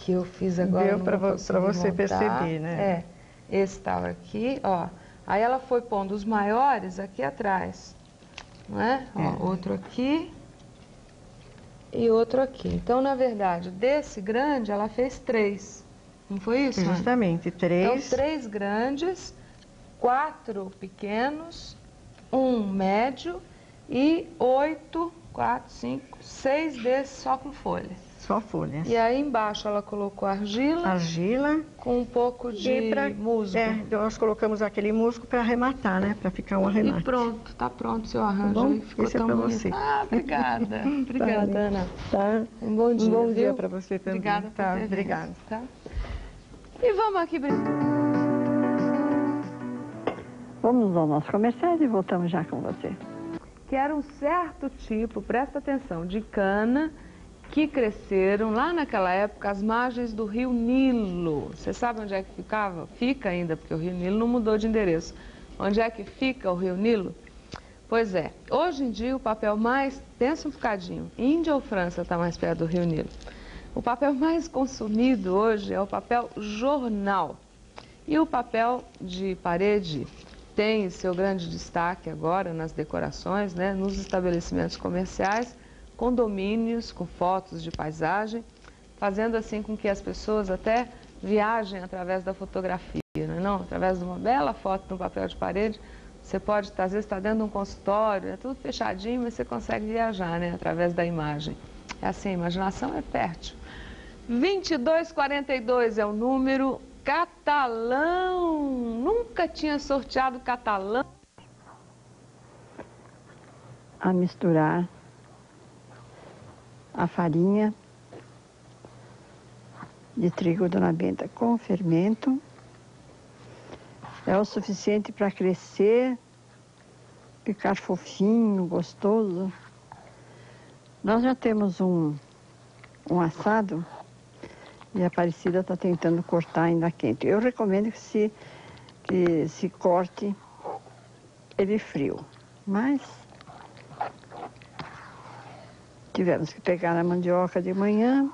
que eu fiz agora. Deu conseguir você montar. perceber, né? É. Esse estava aqui, ó. Aí ela foi pondo os maiores aqui atrás. Não é? Ó, É. outro aqui e outro aqui. Então, na verdade, desse grande, ela fez três. Não foi isso? Ana? Justamente, três. Então, três grandes, quatro pequenos, um médio e oito, quatro, cinco, seis desses só com folha. Só folhas. E aí embaixo ela colocou argila. Argila. Com um pouco de pra- musgo. É, nós colocamos aquele musgo para arrematar, né? Para ficar um arremate. E pronto, tá pronto o seu arranjo. Tá bom? aí, Ficou Esse é tão pra bonito. você. Ah, obrigada. obrigada, Tá. Ana. Tá. Um bom dia. Um bom dia para você também. Obrigada por Tá, ter obrigada. Tá? E vamos aqui brincar. Vamos ao nosso comercial e voltamos já com você. que era um certo tipo, presta atenção, de cana que cresceram lá naquela época às margens do rio Nilo. Você sabe onde é que ficava? Fica ainda, porque o rio Nilo não mudou de endereço. Onde é que fica o rio Nilo? Pois é, hoje em dia o papel mais, pensa um bocadinho, Índia ou França está mais perto do rio Nilo? O papel mais consumido hoje é o papel jornal. E o papel de parede tem seu grande destaque agora nas decorações, né, nos estabelecimentos comerciais, condomínios com fotos de paisagem, fazendo assim com que as pessoas até viajem através da fotografia, não, é não? Através de uma bela foto no papel de parede, você pode, às vezes, estar dentro de um consultório, é tudo fechadinho, mas você consegue viajar, né? Através da imagem. É assim, a imaginação é fértil. 2242 é o número catalão. Nunca tinha sorteado catalão. A misturar a farinha de trigo Dona Benta com fermento. É o suficiente para crescer, ficar fofinho, gostoso. Nós já temos um, um assado e a Aparecida está tentando cortar ainda quente. Eu recomendo que se, que se corte ele frio, mas tivemos que pegar a mandioca de manhã,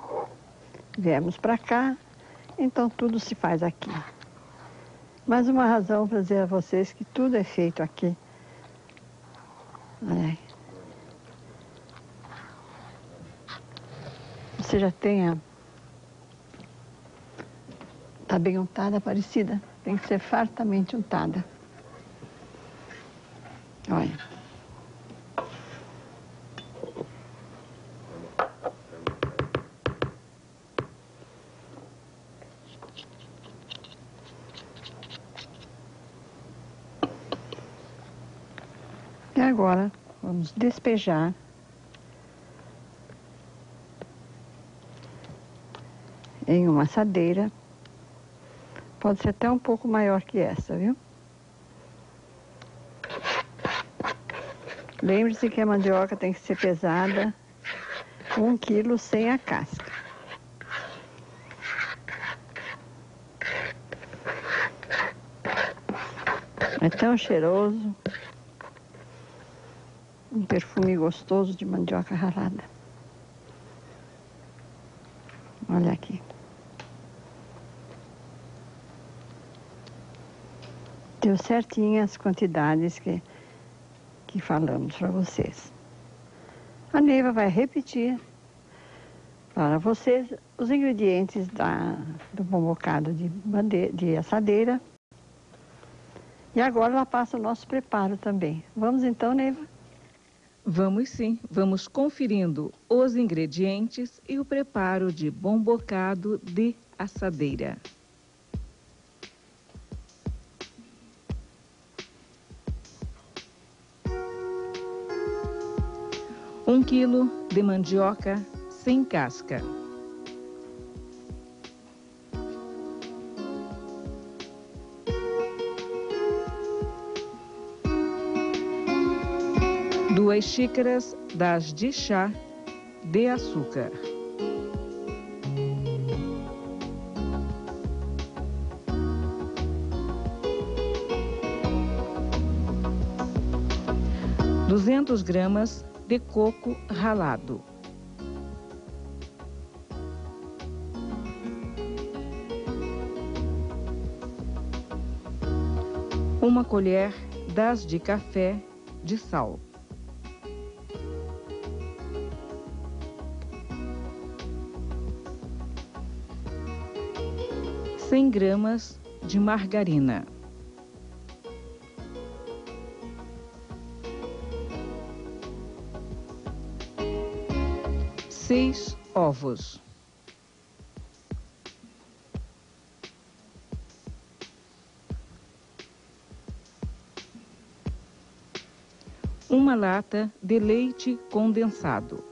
viemos para cá, então tudo se faz aqui. Mais uma razão para dizer a vocês que tudo é feito aqui. Olha aí. Você já tem a Está bem untada, Aparecida? Tem que ser fartamente untada. Olha. E agora vamos despejar em uma assadeira Pode ser até um pouco maior que essa, viu? Lembre-se que a mandioca tem que ser pesada um quilo sem a casca. É tão cheiroso. Um perfume gostoso de mandioca ralada. Olha aqui. Deu certinho as quantidades que, que falamos para vocês. A Neiva vai repetir para vocês os ingredientes da, do bom bocado de, bandeira, de assadeira. E agora ela passa o nosso preparo também. Vamos então, Neiva? Vamos sim, vamos conferindo os ingredientes e o preparo de bom bocado de assadeira. 1 quilo de mandioca sem casca. Duas xícaras das de chá de açúcar. Duzentos gramas de coco ralado. Uma colher das de café de sal. Cem gramas de margarina. Seis ovos. Uma lata de leite condensado.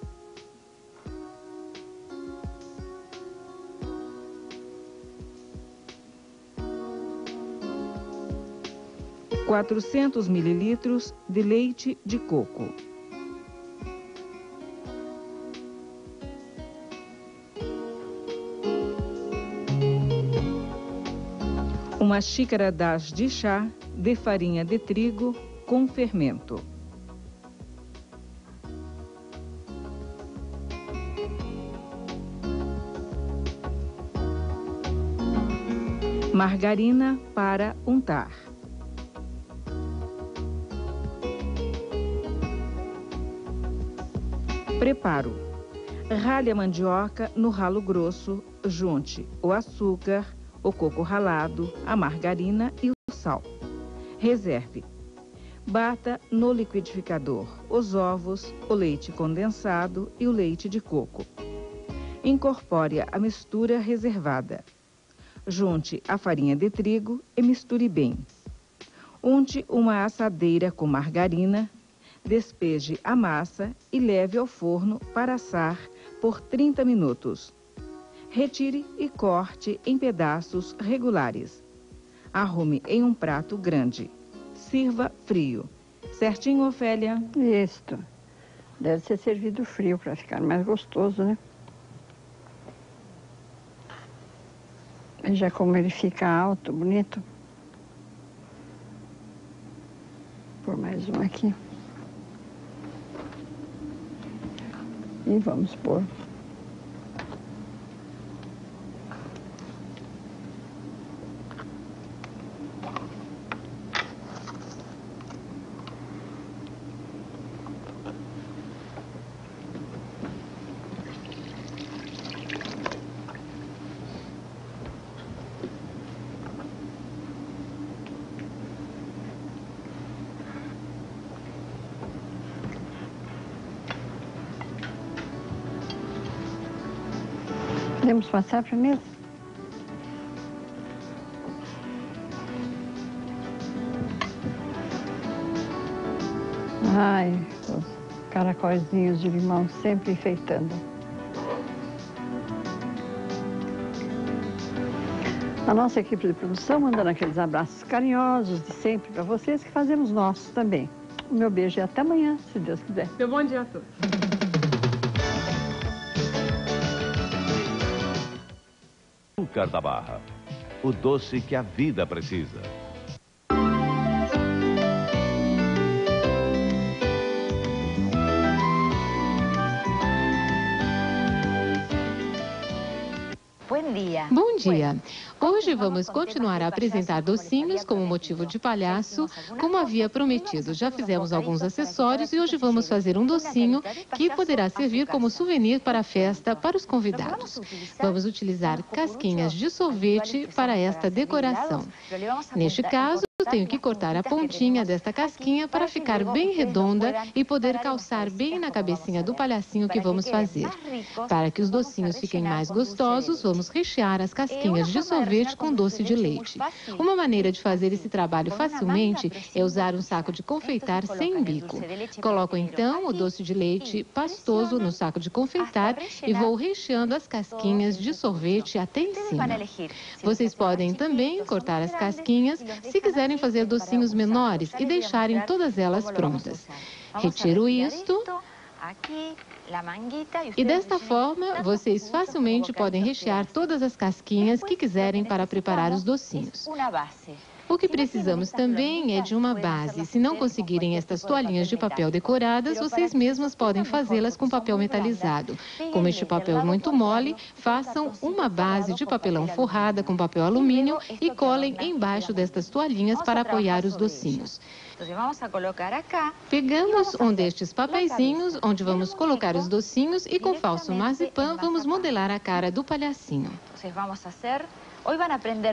Quatrocentos mililitros de leite de coco. Uma xícara das de chá de farinha de trigo com fermento. Margarina para untar. Preparo. Rale a mandioca no ralo grosso, junte o açúcar, o coco ralado, a margarina e o sal. Reserve. Bata no liquidificador os ovos, o leite condensado e o leite de coco. Incorpore a mistura reservada. Junte a farinha de trigo e misture bem. Unte uma assadeira com margarina, despeje a massa e leve ao forno para assar por 30 minutos. Retire e corte em pedaços regulares. Arrume em um prato grande. Sirva frio. Certinho, Ofélia? Isto. Deve ser servido frio para ficar mais gostoso, né? Veja como ele fica alto, bonito. Por mais um aqui. E vamos pôr Podemos passar mesa? Ai, os caracóizinhos de limão sempre enfeitando. A nossa equipe de produção mandando aqueles abraços carinhosos de sempre para vocês, que fazemos nossos também. O meu beijo é até amanhã, se Deus quiser. Meu bom dia a todos. Açúcar da Barra. O doce que a vida precisa. Bom dia. Hoje vamos continuar a apresentar docinhos como motivo de palhaço, como havia prometido. Já fizemos alguns acessórios e hoje vamos fazer um docinho que poderá servir como souvenir para a festa para os convidados. Vamos utilizar casquinhas de sorvete para esta decoração. Neste caso, tenho que cortar a pontinha desta casquinha para ficar bem redonda e poder calçar bem na cabecinha do palhacinho que vamos fazer. Para que os docinhos fiquem mais gostosos, vamos rechear as casquinhas de sorvete com doce de leite. Uma maneira de fazer esse trabalho facilmente é usar um saco de confeitar sem bico. Coloco então o doce de leite pastoso no saco de confeitar e vou recheando as casquinhas de sorvete até em cima. Vocês podem também cortar as casquinhas se quiserem fazer docinhos menores e deixarem todas elas prontas. Retiro isto e desta forma, vocês facilmente podem rechear todas as casquinhas que quiserem para preparar os docinhos. O que precisamos também é de uma base. Se não conseguirem estas toalhinhas de papel decoradas, vocês mesmas podem fazê-las com papel metalizado. Como este papel é muito mole, façam uma base de papelão forrada com papel alumínio e colhem embaixo destas toalhinhas para apoiar os docinhos. Pegamos um destes papeizinhos, onde vamos colocar os docinhos e com falso marzipan vamos modelar a cara do palhacinho.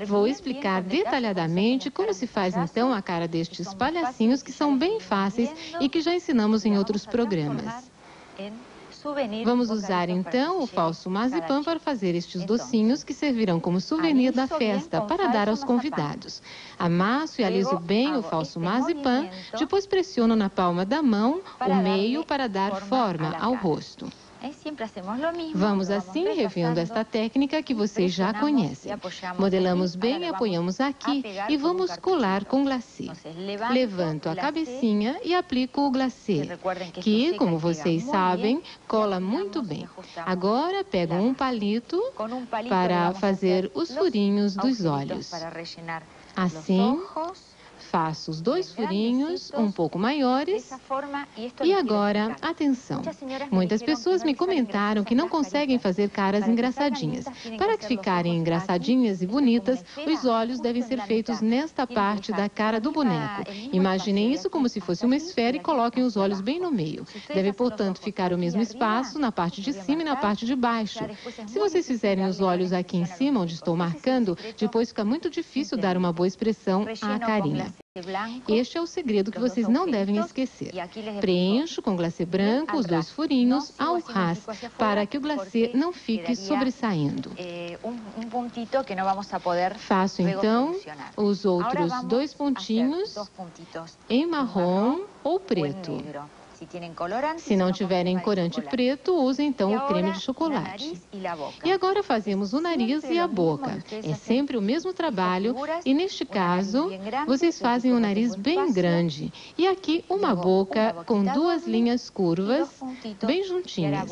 Vou explicar detalhadamente como se faz então a cara destes palhacinhos que são bem fáceis e que já ensinamos em outros programas. Vamos usar então o falso marzipan para fazer estes docinhos que servirão como souvenir da festa para dar aos convidados. Amasso e aliso bem o falso marzipan, depois pressiono na palma da mão o meio para dar forma ao rosto. Vamos assim revendo esta técnica que vocês já conhecem. Modelamos bem e apoiamos aqui e vamos colar com glacê. Levanto a cabecinha e aplico o glacê, que, como vocês sabem, cola muito bem. Agora pego um palito para fazer os furinhos dos olhos. Assim, faço os dois furinhos um pouco maiores. E agora, atenção. Muitas pessoas me comentaram que não conseguem fazer caras engraçadinhas. Para que ficarem engraçadinhas e bonitas, os olhos devem ser feitos nesta parte da cara do boneco. Imaginem isso como se fosse uma esfera e coloquem os olhos bem no meio. Deve, portanto, ficar o mesmo espaço na parte de cima e na parte de baixo. Se vocês fizerem os olhos aqui em cima, onde estou marcando, depois fica muito difícil dar uma boa expressão à carinha. Este é o segredo que vocês não devem esquecer. Preencho com glacê branco os dois furinhos ao ras, para que o glacê não fique sobressaindo. Faço então os outros dois pontinhos em marrom ou preto. Se não tiverem corante preto, use então o creme de chocolate. E agora fazemos o nariz e a boca. É sempre o mesmo trabalho e neste caso, vocês fazem o nariz bem grande. E aqui uma boca com duas linhas curvas, bem juntinhas.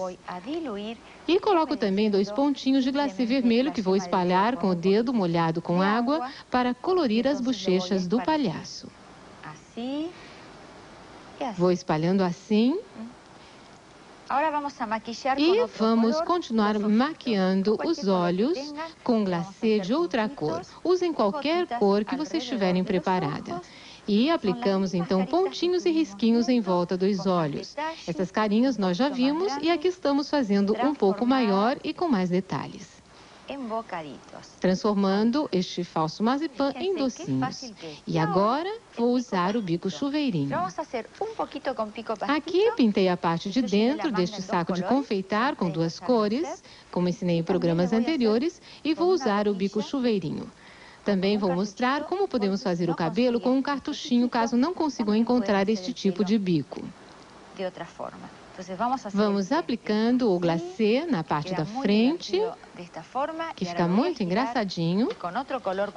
E coloco também dois pontinhos de glacê vermelho que vou espalhar com o dedo molhado com água para colorir as bochechas do palhaço. Assim. Vou espalhando assim. E vamos continuar maquiando os olhos com glacê de outra cor. Usem qualquer cor que vocês tiverem preparada. E aplicamos então pontinhos e risquinhos em volta dos olhos. Essas carinhas nós já vimos e aqui estamos fazendo um pouco maior e com mais detalhes transformando este falso marzipan em docinhos. E agora vou usar o bico chuveirinho. Aqui pintei a parte de dentro deste saco de confeitar com duas cores, como ensinei em programas anteriores, e vou usar o bico chuveirinho. Também vou mostrar como podemos fazer o cabelo com um cartuchinho caso não consigam encontrar este tipo de bico. De outra forma. Vamos aplicando o glacê na parte da frente, que fica muito engraçadinho.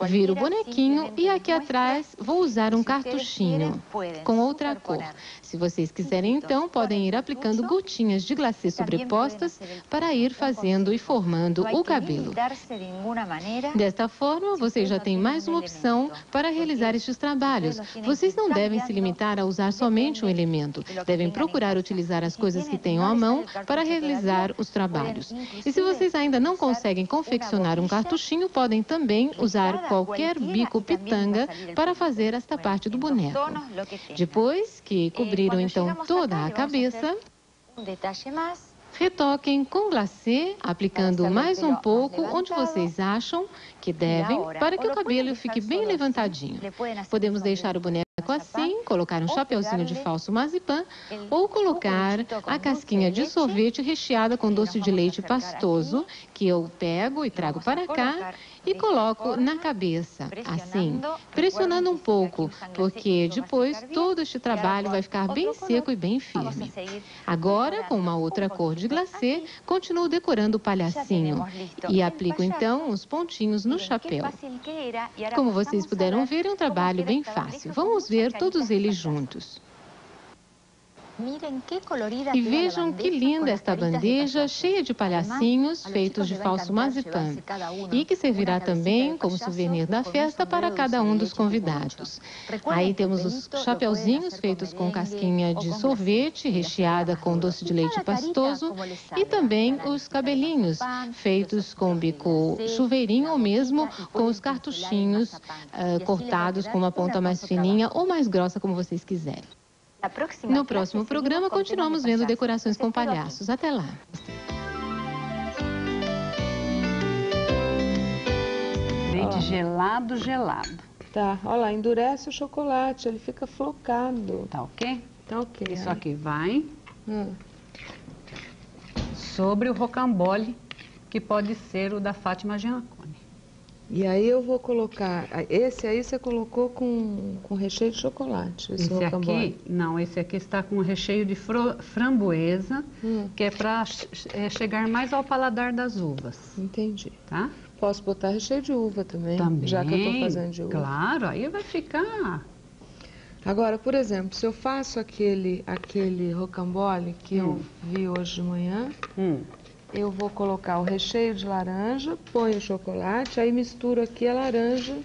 Viro o bonequinho e aqui atrás vou usar um cartuchinho com outra cor. Se vocês quiserem, então, podem ir aplicando gotinhas de glacê sobrepostas para ir fazendo e formando o cabelo. Desta forma, vocês já têm mais uma opção para realizar estes trabalhos. Vocês não devem se limitar a usar somente um elemento. Devem procurar utilizar as coisas coisas que tenham à mão para realizar os trabalhos. E se vocês ainda não conseguem confeccionar um cartuchinho, podem também usar qualquer bico pitanga para fazer esta parte do boneco. Depois que cobriram então toda a cabeça, Retoquem com glacê, aplicando mais um pouco onde vocês acham que devem, para que o cabelo fique bem levantadinho. Podemos deixar o boneco assim, colocar um chapeuzinho de falso marzipan ou colocar a casquinha de sorvete recheada com doce de leite pastoso, que eu pego e trago para cá e coloco na cabeça, assim, pressionando um pouco, porque depois todo este trabalho vai ficar bem seco e bem firme. Agora, com uma outra cor de glacê, continuo decorando o palhacinho e aplico então os pontinhos no chapéu. Como vocês puderam ver, é um trabalho bem fácil. Vamos ver todos eles juntos. E vejam que linda esta bandeja cheia de palhacinhos feitos de falso marzipan e que servirá também como souvenir da festa para cada um dos convidados. Aí temos os chapeuzinhos feitos com casquinha de sorvete recheada com doce de leite pastoso e também os cabelinhos feitos com bico chuveirinho ou mesmo com os cartuchinhos uh, cortados com uma ponta mais fininha ou mais grossa como vocês quiserem. No próximo programa, continuamos vendo decorações com palhaços. Até lá. Leite gelado, gelado. Tá, olha lá, endurece o chocolate, ele fica flocado. Tá ok? Tá ok. Isso aqui vai hum. sobre o rocambole, que pode ser o da Fátima Giancone. E aí eu vou colocar, esse aí você colocou com, com recheio de chocolate, esse, esse aqui, não, esse aqui está com recheio de framboesa, hum. que é para é, chegar mais ao paladar das uvas. Entendi. Tá? Posso botar recheio de uva também, também já que eu estou fazendo de uva. Claro, aí vai ficar... Agora, por exemplo, se eu faço aquele, aquele rocambole que hum. eu vi hoje de manhã, hum eu vou colocar o recheio de laranja, ponho o chocolate, aí misturo aqui a laranja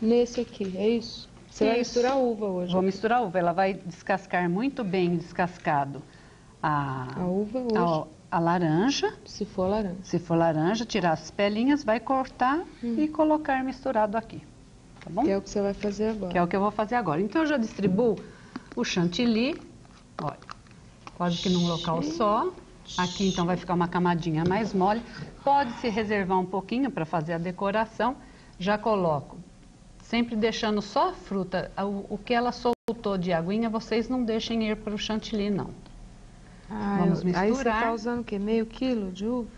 nesse aqui, é isso? Você vai misturar uva hoje? Vou misturar uva. Ela vai descascar muito bem descascado a, a uva hoje. A, a, laranja. Se for laranja. Se for laranja, tirar as pelinhas, vai cortar hum. e colocar misturado aqui. Tá bom? Que é o que você vai fazer agora. Que é o que eu vou fazer agora. Então, eu já distribuo o chantilly. Olha, quase que num local só. Aqui, então, vai ficar uma camadinha mais mole. Pode se reservar um pouquinho para fazer a decoração. Já coloco sempre deixando só a fruta. O, o, que ela soltou de aguinha, vocês não deixem ir para o chantilly, não. Ah, Vamos misturar. Aí você está usando o quê? Meio quilo de uva?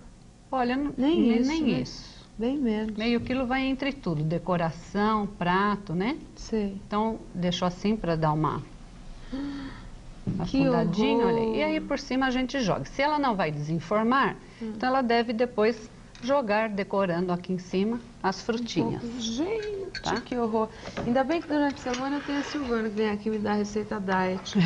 Olha, nem, nem isso. Nem né? isso. Bem menos. Meio quilo vai entre tudo, decoração, prato, né? Sei. Então, deixo assim para dar uma afundadinha, olha. E aí por cima a gente joga. Se ela não vai desenformar, hum. então ela deve depois jogar decorando aqui em cima as frutinhas. Gente, tá? que horror. Ainda bem que durante a semana tem a Silvana que vem aqui me dar a receita diet.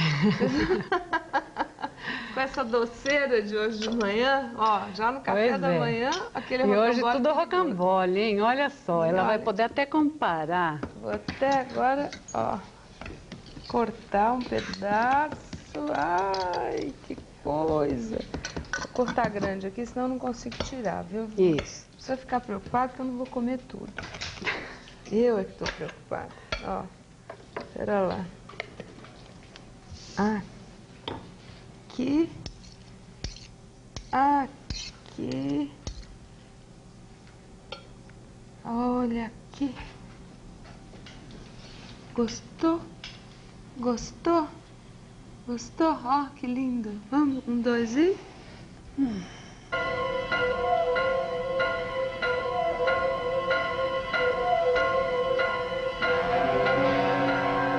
Com essa doceira de hoje de manhã, ó, já no café pois da é. manhã, aquele E hoje tudo rocambole, hein? Olha só, ela olha, vai poder até comparar. Vou até agora, ó, cortar um pedaço. Ai, que coisa. Vou cortar grande aqui, senão eu não consigo tirar, viu? Isso. Não precisa ficar preocupado que eu não vou comer tudo. Eu é que estou preocupada. Ó, espera lá. Aqui. Aqui. Olha aqui. Gostou? Gostou? Gostou? Ó, que lindo. Vamos, um, dois e... Hum.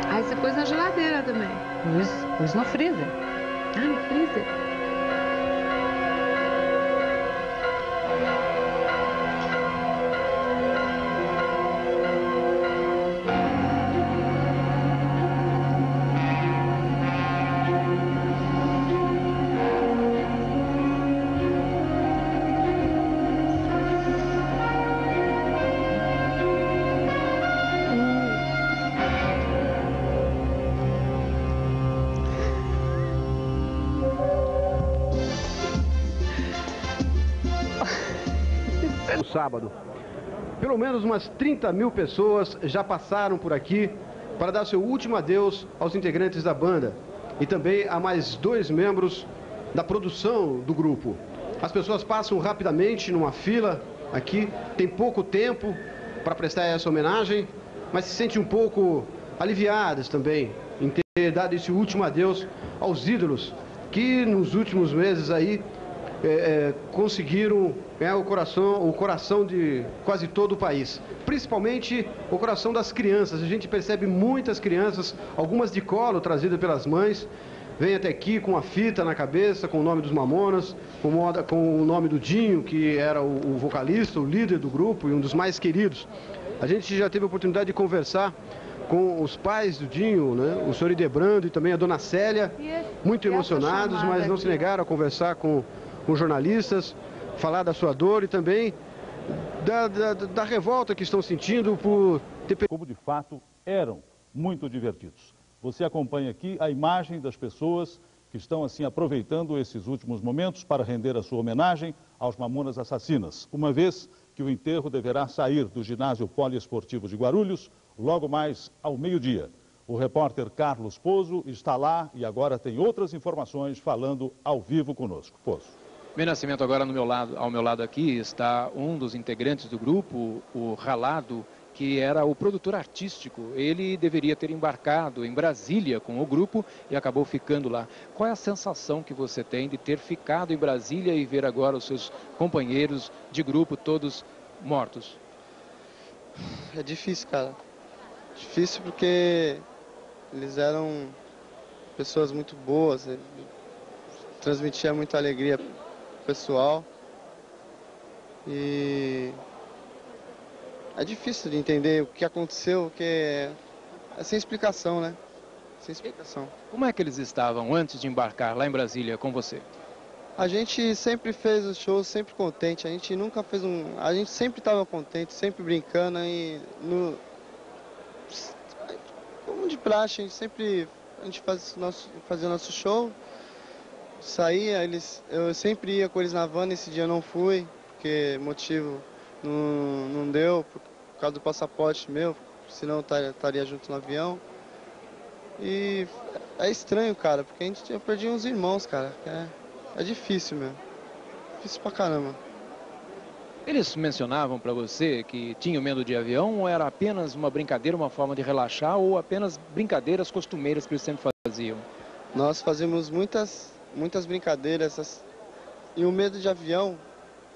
Aí você pôs na geladeira também? Pus, pus no freezer. Ah, no freezer? Menos umas 30 mil pessoas já passaram por aqui para dar seu último adeus aos integrantes da banda e também a mais dois membros da produção do grupo. As pessoas passam rapidamente numa fila aqui, tem pouco tempo para prestar essa homenagem, mas se sentem um pouco aliviadas também em ter dado esse último adeus aos ídolos que nos últimos meses aí é, é, conseguiram ganhar o coração, o coração de quase todo o país. Principalmente o coração das crianças. A gente percebe muitas crianças, algumas de colo trazidas pelas mães, vêm até aqui com a fita na cabeça, com o nome dos Mamonas, com, moda, com o nome do Dinho, que era o, o vocalista, o líder do grupo e um dos mais queridos. A gente já teve a oportunidade de conversar com os pais do Dinho, né? o senhor Idebrando e também a dona Célia, muito emocionados, mas não se negaram a conversar com com jornalistas, falar da sua dor e também da, da, da revolta que estão sentindo por ter... Como de fato eram muito divertidos. Você acompanha aqui a imagem das pessoas que estão assim aproveitando esses últimos momentos para render a sua homenagem aos mamonas assassinas, uma vez que o enterro deverá sair do ginásio poliesportivo de Guarulhos logo mais ao meio-dia. O repórter Carlos Pozo está lá e agora tem outras informações falando ao vivo conosco. Pozo. Meu Nascimento, agora meu lado, ao meu lado aqui está um dos integrantes do grupo, o Ralado, que era o produtor artístico. Ele deveria ter embarcado em Brasília com o grupo e acabou ficando lá. Qual é a sensação que você tem de ter ficado em Brasília e ver agora os seus companheiros de grupo todos mortos? É difícil, cara. Difícil porque eles eram pessoas muito boas, transmitia muita alegria pessoal. E é difícil de entender o que aconteceu, porque é, é sem explicação, né? Sem explicação. Como é que eles estavam antes de embarcar lá em Brasília com você? A gente sempre fez os shows sempre contente, a gente nunca fez um. A gente sempre estava contente, sempre brincando e no. como de praxe, a gente sempre a gente faz nosso, fazia nosso show, saía, eles, eu sempre ia com eles na van, esse dia eu não fui, porque motivo não, não deu, por causa do passaporte meu, senão eu estaria junto no avião. E é estranho, cara, porque a gente, eu perdi uns irmãos, cara. É, é difícil mesmo. Difícil pra caramba. Eles mencionavam para você que tinham medo de avião ou era apenas uma brincadeira, uma forma de relaxar ou apenas brincadeiras costumeiras que eles sempre faziam? Nós fazemos muitas, muitas brincadeiras e o medo de avião,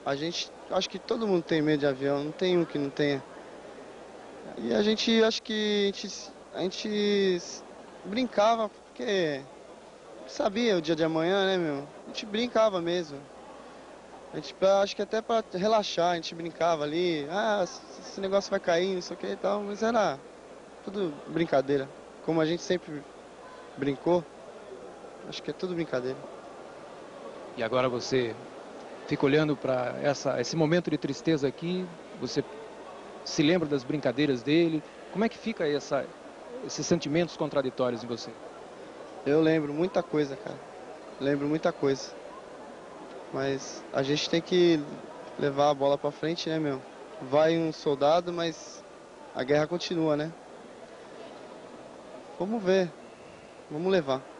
a gente, acho que todo mundo tem medo de avião, não tem um que não tenha. E a gente, acho que a gente, a gente brincava porque sabia o dia de amanhã, né, meu? A gente brincava mesmo. A gente, acho que até para relaxar, a gente brincava ali, ah, esse negócio vai cair, não sei o que e tal, mas era tudo brincadeira. Como a gente sempre brincou, acho que é tudo brincadeira. E agora você fica olhando para esse momento de tristeza aqui, você se lembra das brincadeiras dele, como é que fica essa, esses sentimentos contraditórios em você? Eu lembro muita coisa, cara. Lembro muita coisa. Mas a gente tem que levar a bola para frente, né, meu? Vai um soldado, mas a guerra continua, né? Vamos ver. Vamos levar.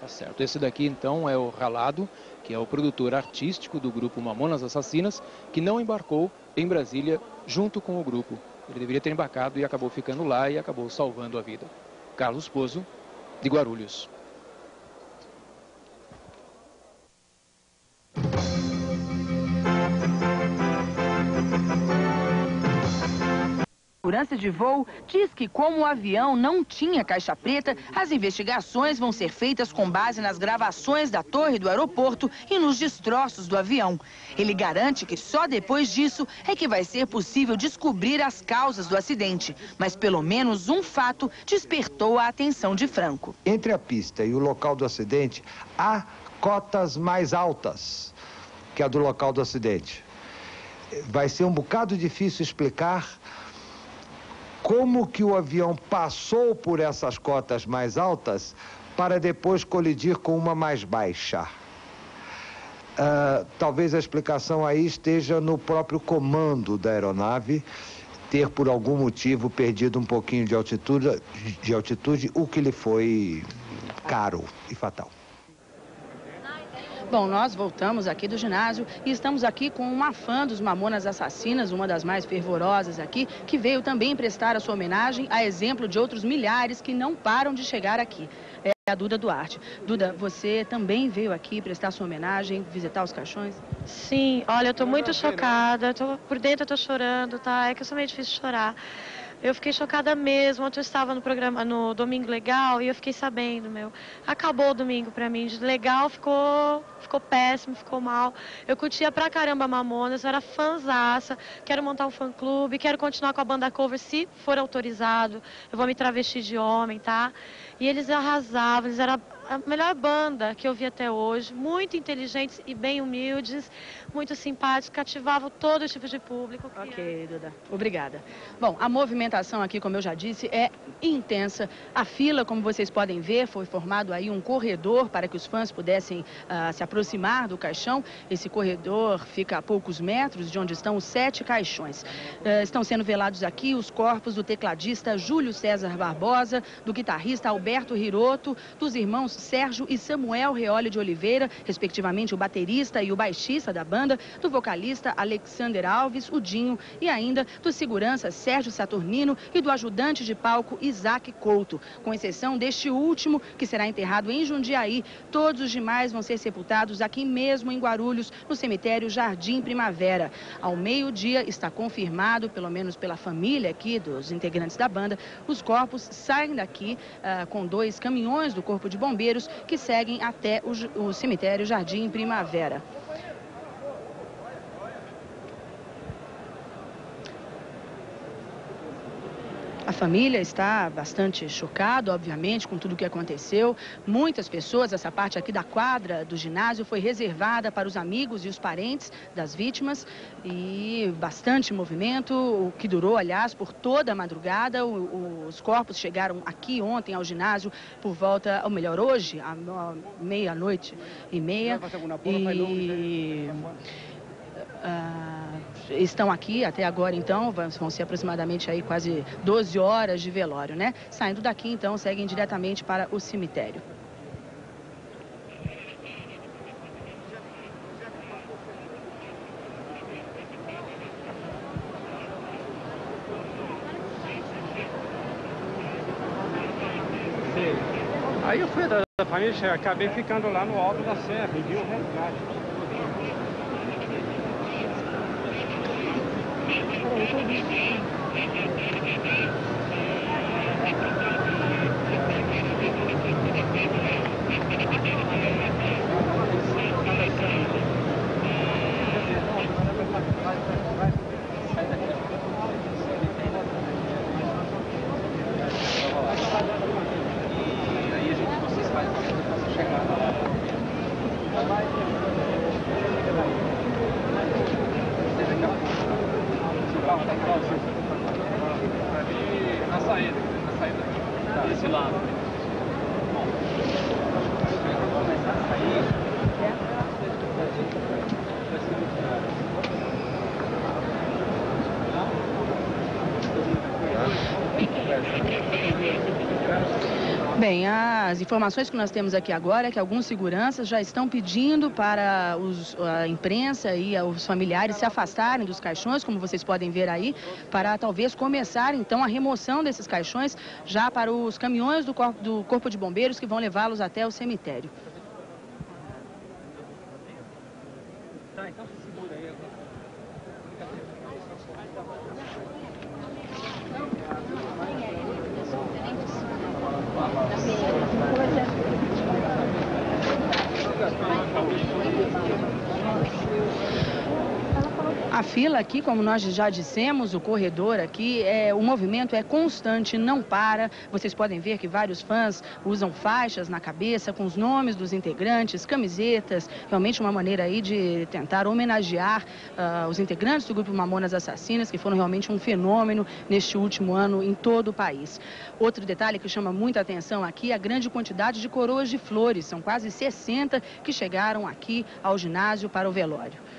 Tá certo. Esse daqui então é o Ralado, que é o produtor artístico do grupo Mamonas Assassinas, que não embarcou em Brasília junto com o grupo. Ele deveria ter embarcado e acabou ficando lá e acabou salvando a vida. Carlos Pozo, de Guarulhos. Segurança de voo diz que, como o avião não tinha caixa preta, as investigações vão ser feitas com base nas gravações da torre do aeroporto e nos destroços do avião. Ele garante que só depois disso é que vai ser possível descobrir as causas do acidente. Mas pelo menos um fato despertou a atenção de Franco. Entre a pista e o local do acidente, há cotas mais altas que a do local do acidente. Vai ser um bocado difícil explicar como que o avião passou por essas cotas mais altas para depois colidir com uma mais baixa. Uh, talvez a explicação aí esteja no próprio comando da aeronave ter por algum motivo perdido um pouquinho de altitude, de altitude o que lhe foi caro e fatal. Bom, nós voltamos aqui do ginásio e estamos aqui com uma fã dos Mamonas Assassinas, uma das mais fervorosas aqui, que veio também prestar a sua homenagem, a exemplo de outros milhares que não param de chegar aqui. É a Duda Duarte. Duda, você também veio aqui prestar sua homenagem, visitar os caixões? Sim, olha, eu estou muito chocada, tô, por dentro eu estou chorando, tá? É que eu sou meio difícil chorar. Eu fiquei chocada mesmo. Ontem eu estava no programa, no Domingo Legal, e eu fiquei sabendo, meu. Acabou o domingo pra mim. Legal ficou, ficou péssimo, ficou mal. Eu curtia pra caramba Mamonas, eu era fãzaça. Quero montar um fã clube, quero continuar com a banda cover se for autorizado. Eu vou me travestir de homem, tá? E eles arrasavam, eles eram a melhor banda que eu vi até hoje, muito inteligentes e bem humildes, muito simpáticos, cativavam todo tipo de público. Ok, Duda. Obrigada. Bom, a movimentação aqui, como eu já disse, é intensa. A fila, como vocês podem ver, foi formado aí um corredor para que os fãs pudessem uh, se aproximar do caixão. Esse corredor fica a poucos metros de onde estão os sete caixões. Uh, estão sendo velados aqui os corpos do tecladista Júlio César Barbosa, do guitarrista Alberto Riroto, dos irmãos Sérgio e Samuel Reole de Oliveira, respectivamente o baterista e o baixista da banda, do vocalista Alexander Alves, o Dinho, e ainda do segurança Sérgio Saturnino e do ajudante de palco Isaac Couto. Com exceção deste último, que será enterrado em Jundiaí, todos os demais vão ser sepultados aqui mesmo em Guarulhos, no cemitério Jardim Primavera. Ao meio-dia está confirmado, pelo menos pela família aqui dos integrantes da banda, os corpos saem daqui uh, com dois caminhões do Corpo de Bombeiros bombeiros que seguem até o, o cemitério Jardim Primavera. A família está bastante chocada, obviamente, com tudo o que aconteceu. Muitas pessoas, essa parte aqui da quadra do ginásio foi reservada para os amigos e os parentes das vítimas e bastante movimento, o que durou, aliás, por toda a madrugada. O, os corpos chegaram aqui ontem ao ginásio por volta, ou melhor, hoje, à meia-noite e meia. E... Uh, estão aqui até agora, então, vão ser aproximadamente aí quase 12 horas de velório, né? Saindo daqui, então, seguem diretamente para o cemitério. Aí eu fui da, família, acabei ficando lá no alto da serra vi o resgate. Bem, as informações que nós temos aqui agora é que alguns seguranças já estão pedindo para os, a imprensa e os familiares se afastarem dos caixões, como vocês podem ver aí, para talvez começar então a remoção desses caixões já para os caminhões do corpo, do corpo de bombeiros que vão levá-los até o cemitério. Tá, então segura aí agora. A fila aqui, como nós já dissemos, o corredor aqui, é, o movimento é constante, não para. Vocês podem ver que vários fãs usam faixas na cabeça com os nomes dos integrantes, camisetas, realmente uma maneira aí de tentar homenagear uh, os integrantes do grupo Mamonas Assassinas, que foram realmente um fenômeno neste último ano em todo o país. Outro detalhe que chama muita atenção aqui é a grande quantidade de coroas de flores, são quase 60 que chegaram aqui ao ginásio para o velório.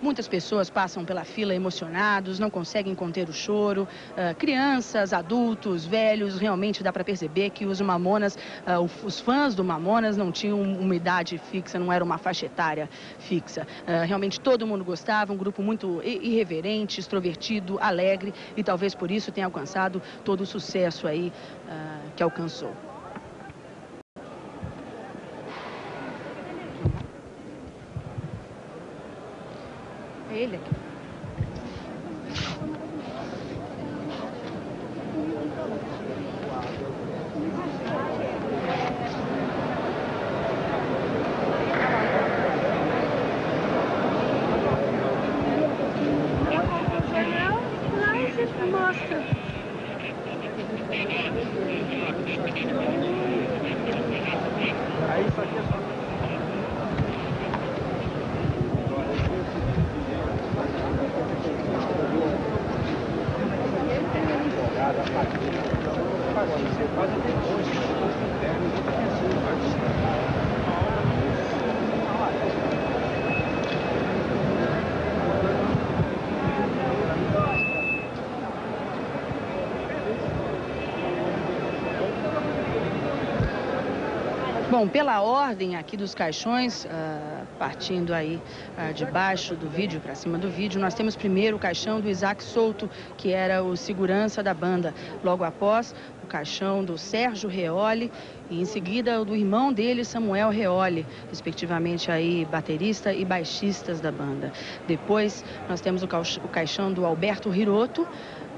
Muitas pessoas passam pela fila emocionados, não conseguem conter o choro. Uh, crianças, adultos, velhos, realmente dá para perceber que os Mamonas, uh, os fãs do Mamonas não tinham uma idade fixa, não era uma faixa etária fixa. Uh, realmente todo mundo gostava, um grupo muito irreverente, extrovertido, alegre e talvez por isso tenha alcançado todo o sucesso aí que alcançou. Ele Bom, pela ordem aqui dos caixões, uh, partindo aí uh, de baixo do vídeo para cima do vídeo, nós temos primeiro o caixão do Isaac Souto, que era o segurança da banda. Logo após, o caixão do Sérgio Reoli e em seguida o do irmão dele, Samuel Reoli, respectivamente aí baterista e baixistas da banda. Depois, nós temos o caixão do Alberto Hiroto,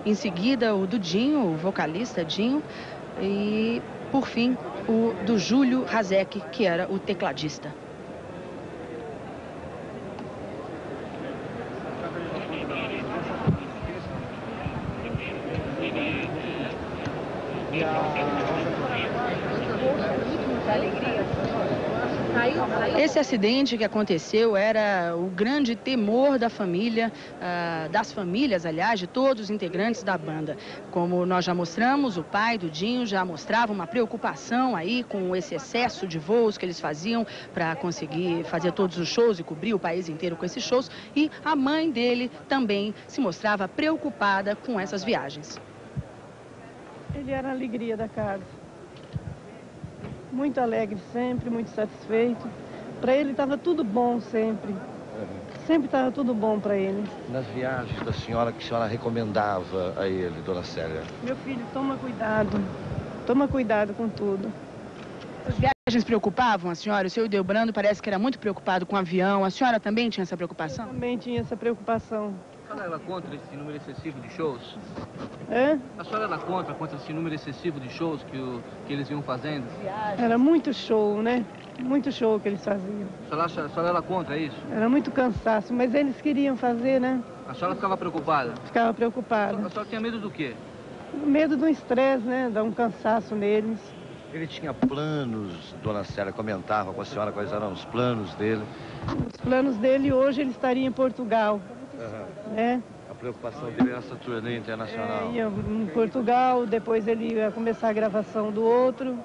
em seguida o do Dinho, o vocalista Dinho, e por fim, o do Júlio Razek, que era o tecladista. Esse acidente que aconteceu era o grande temor da família, uh, das famílias, aliás, de todos os integrantes da banda. Como nós já mostramos, o pai do Dinho já mostrava uma preocupação aí com esse excesso de voos que eles faziam para conseguir fazer todos os shows e cobrir o país inteiro com esses shows. E a mãe dele também se mostrava preocupada com essas viagens. Ele era a alegria da casa. Muito alegre sempre, muito satisfeito. Para ele estava tudo bom sempre. Sempre estava tudo bom para ele. Nas viagens da senhora, que a senhora recomendava a ele, dona Célia? Meu filho, toma cuidado. Toma cuidado com tudo. As viagens preocupavam a senhora? O senhor Delbrando parece que era muito preocupado com o avião. A senhora também tinha essa preocupação? Eu também tinha essa preocupação. A senhora era contra esse número excessivo de shows? É? A senhora era contra, contra esse número excessivo de shows que, o, que eles iam fazendo? Era muito show, né? Muito show que eles faziam. A senhora, a senhora era contra isso? Era muito cansaço, mas eles queriam fazer, né? A senhora ficava preocupada? Ficava preocupada. A senhora tinha medo do quê? Medo do estresse, né? Dar um cansaço neles. Ele tinha planos, dona Célia comentava com a senhora quais eram os planos dele. Os planos dele hoje ele estaria em Portugal. Uhum. Né? A preocupação dele nessa turnê internacional. É, ia em Portugal, depois ele ia começar a gravação do outro,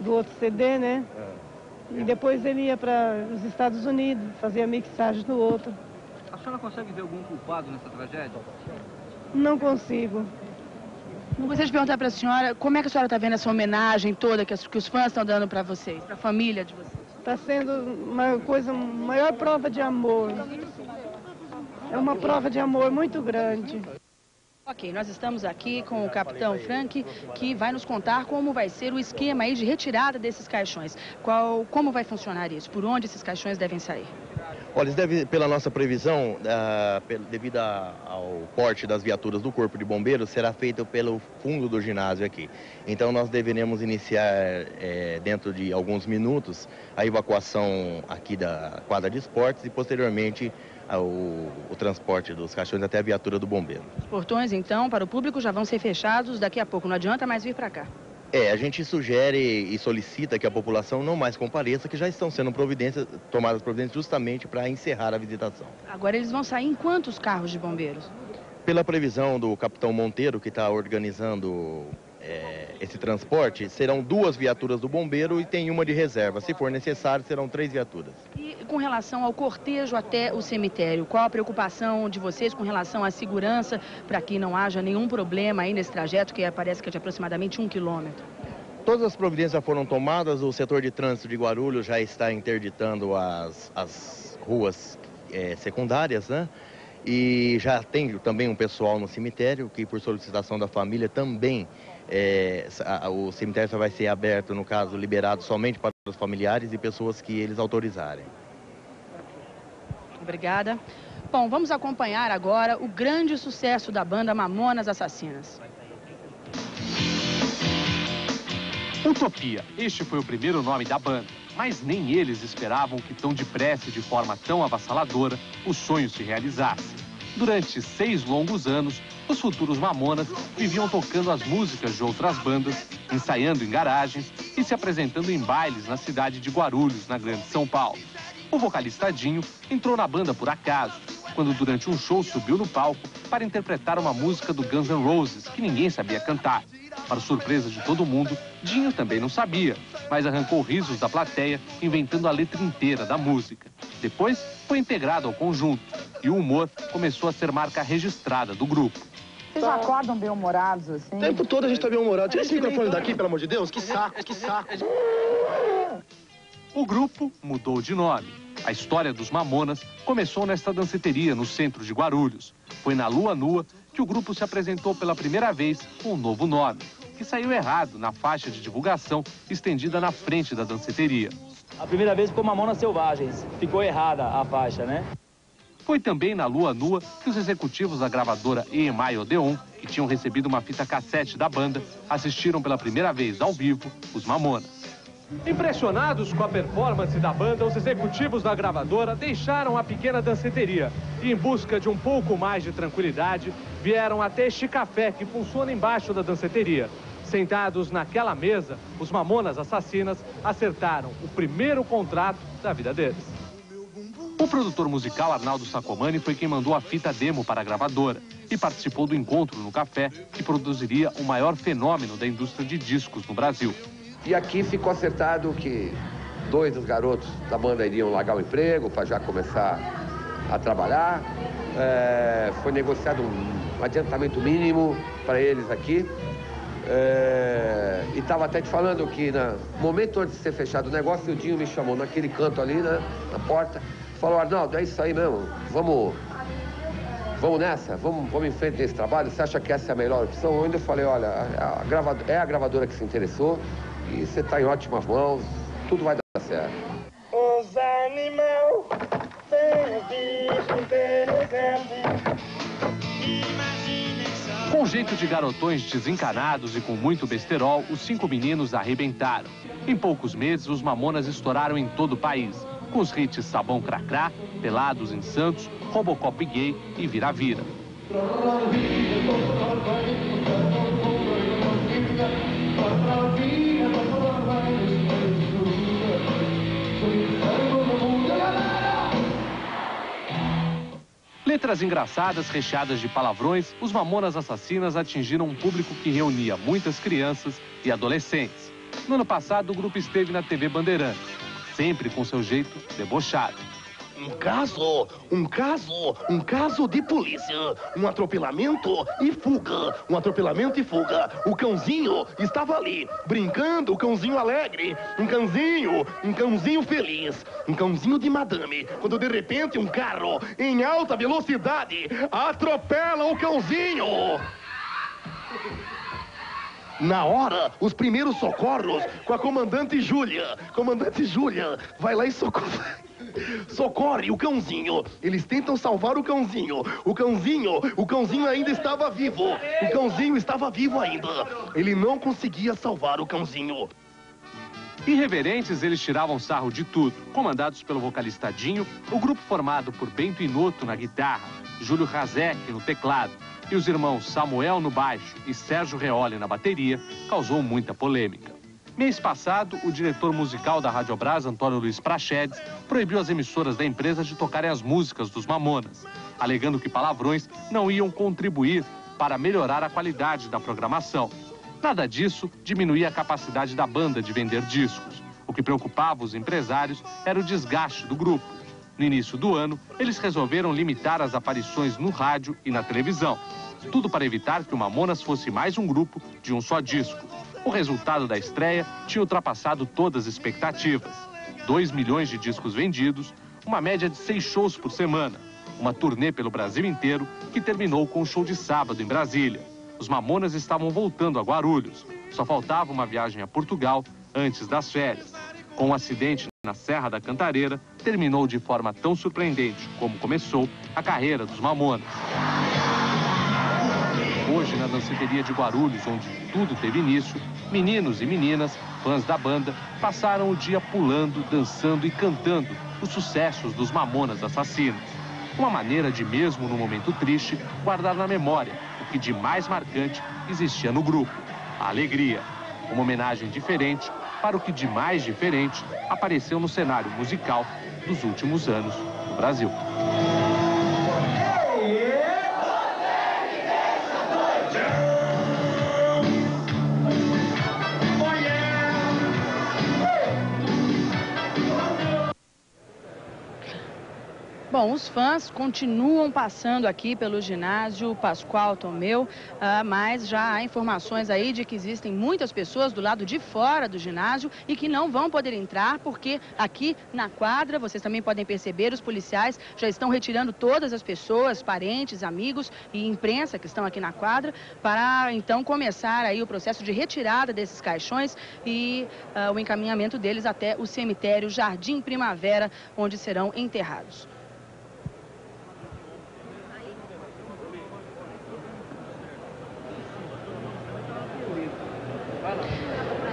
do outro CD, né? É. E depois ele ia para os Estados Unidos, fazer a mixagem do outro. A senhora consegue ver algum culpado nessa tragédia? Não consigo. Não gostaria de perguntar para a senhora como é que a senhora está vendo essa homenagem toda que, as, que os fãs estão dando para vocês, para a família de vocês? Está sendo uma coisa, maior prova de amor. É uma prova de amor muito grande. Ok, nós estamos aqui com o capitão Frank, que vai nos contar como vai ser o esquema aí de retirada desses caixões. Qual, como vai funcionar isso? Por onde esses caixões devem sair? Olha, deve, pela nossa previsão, uh, devido a, ao porte das viaturas do Corpo de Bombeiros, será feito pelo fundo do ginásio aqui. Então nós deveremos iniciar é, dentro de alguns minutos a evacuação aqui da quadra de esportes e posteriormente o, o, transporte dos caixões até a viatura do bombeiro. Os portões, então, para o público já vão ser fechados daqui a pouco. Não adianta mais vir para cá. É, a gente sugere e solicita que a população não mais compareça, que já estão sendo providências, tomadas providências justamente para encerrar a visitação. Agora eles vão sair em quantos carros de bombeiros? Pela previsão do capitão Monteiro, que está organizando é, esse transporte, serão duas viaturas do bombeiro e tem uma de reserva. Se for necessário, serão três viaturas. E com relação ao cortejo até o cemitério, qual a preocupação de vocês com relação à segurança para que não haja nenhum problema aí nesse trajeto, que parece que é de aproximadamente um quilômetro? Todas as providências já foram tomadas, o setor de trânsito de Guarulhos já está interditando as, as ruas é, secundárias, né? E já tem também um pessoal no cemitério que, por solicitação da família, também é, a, o cemitério só vai ser aberto, no caso, liberado somente para os familiares e pessoas que eles autorizarem. Obrigada. Bom, vamos acompanhar agora o grande sucesso da banda Mamonas Assassinas. Utopia. Este foi o primeiro nome da banda, mas nem eles esperavam que tão depressa e de forma tão avassaladora o sonho se realizasse. Durante seis longos anos, os futuros Mamonas viviam tocando as músicas de outras bandas, ensaiando em garagens e se apresentando em bailes na cidade de Guarulhos, na Grande São Paulo. O vocalista Dinho entrou na banda por acaso, quando durante um show subiu no palco para interpretar uma música do Guns N' Roses que ninguém sabia cantar. Para surpresa de todo mundo, Dinho também não sabia, mas arrancou risos da plateia inventando a letra inteira da música. Depois foi integrado ao conjunto e o humor começou a ser marca registrada do grupo. Vocês acordam bem-humorados, assim? O tempo todo a gente tá bem-humorado. Tira esse microfone daqui, pelo amor de Deus. Que saco, que saco. O grupo mudou de nome. A história dos Mamonas começou nesta danceteria no centro de Guarulhos. Foi na Lua Nua que o grupo se apresentou pela primeira vez com um novo nome, que saiu errado na faixa de divulgação estendida na frente da danceteria. A primeira vez ficou Mamonas Selvagens. Ficou errada a faixa, né? Foi também na Lua Nua que os executivos da gravadora EMI Odeon, que tinham recebido uma fita cassete da banda, assistiram pela primeira vez ao vivo os Mamonas. Impressionados com a performance da banda, os executivos da gravadora deixaram a pequena danceteria e, em busca de um pouco mais de tranquilidade, vieram até este café que funciona embaixo da danceteria. Sentados naquela mesa, os mamonas assassinas acertaram o primeiro contrato da vida deles. O produtor musical Arnaldo Sacomani foi quem mandou a fita demo para a gravadora e participou do encontro no café que produziria o maior fenômeno da indústria de discos no Brasil. E aqui ficou acertado que dois dos garotos da banda iriam largar o emprego para já começar a trabalhar. É, foi negociado um adiantamento mínimo para eles aqui. É, e estava até te falando que no momento antes de ser fechado o negócio, o Dinho me chamou naquele canto ali, né, na porta, falou, Arnaldo, é isso aí mesmo, vamos, vamos nessa, vamos, vamos em frente nesse trabalho, você acha que essa é a melhor opção? Eu ainda falei, olha, a gravadora, é a gravadora que se interessou e você está em ótimas mãos, tudo vai dar certo. Os animais, com jeito de garotões desencanados e com muito besterol, os cinco meninos arrebentaram. Em poucos meses, os mamonas estouraram em todo o país, com os hits Sabão Cracrá, Pelados em Santos, Robocop Gay e Vira-Vira. Letras engraçadas, recheadas de palavrões, os Mamonas Assassinas atingiram um público que reunia muitas crianças e adolescentes. No ano passado, o grupo esteve na TV Bandeirantes, sempre com seu jeito debochado. Um caso, um caso, um caso de polícia. Um atropelamento e fuga. Um atropelamento e fuga. O cãozinho estava ali, brincando, o cãozinho alegre. Um cãozinho, um cãozinho feliz. Um cãozinho de madame. Quando de repente um carro em alta velocidade atropela o cãozinho. Na hora, os primeiros socorros com a comandante Júlia. Comandante Júlia, vai lá e socorre. Socorre o cãozinho. Eles tentam salvar o cãozinho. O cãozinho, o cãozinho ainda estava vivo. O cãozinho estava vivo ainda. Ele não conseguia salvar o cãozinho. Irreverentes, eles tiravam sarro de tudo. Comandados pelo vocalista Dinho, o grupo formado por Bento Inoto na guitarra, Júlio Razek no teclado e os irmãos Samuel no baixo e Sérgio Reoli na bateria, causou muita polêmica. Mês passado, o diretor musical da Rádio Brás, Antônio Luiz Prachedes, proibiu as emissoras da empresa de tocarem as músicas dos Mamonas, alegando que palavrões não iam contribuir para melhorar a qualidade da programação. Nada disso diminuía a capacidade da banda de vender discos. O que preocupava os empresários era o desgaste do grupo. No início do ano, eles resolveram limitar as aparições no rádio e na televisão. Tudo para evitar que o Mamonas fosse mais um grupo de um só disco. O resultado da estreia tinha ultrapassado todas as expectativas. 2 milhões de discos vendidos, uma média de seis shows por semana, uma turnê pelo Brasil inteiro que terminou com um show de sábado em Brasília. Os Mamonas estavam voltando a Guarulhos. Só faltava uma viagem a Portugal antes das férias. Com um acidente na Serra da Cantareira, terminou de forma tão surpreendente como começou a carreira dos Mamonas. Hoje, na danceteria de Guarulhos, onde tudo teve início, meninos e meninas, fãs da banda, passaram o dia pulando, dançando e cantando os sucessos dos Mamonas Assassinos. Uma maneira de, mesmo no momento triste, guardar na memória o que de mais marcante existia no grupo: a alegria. Uma homenagem diferente para o que de mais diferente apareceu no cenário musical dos últimos anos no Brasil. Bom, os fãs continuam passando aqui pelo ginásio Pascoal Tomeu, uh, mas já há informações aí de que existem muitas pessoas do lado de fora do ginásio e que não vão poder entrar porque aqui na quadra, vocês também podem perceber, os policiais já estão retirando todas as pessoas, parentes, amigos e imprensa que estão aqui na quadra para então começar aí o processo de retirada desses caixões e uh, o encaminhamento deles até o cemitério Jardim Primavera, onde serão enterrados.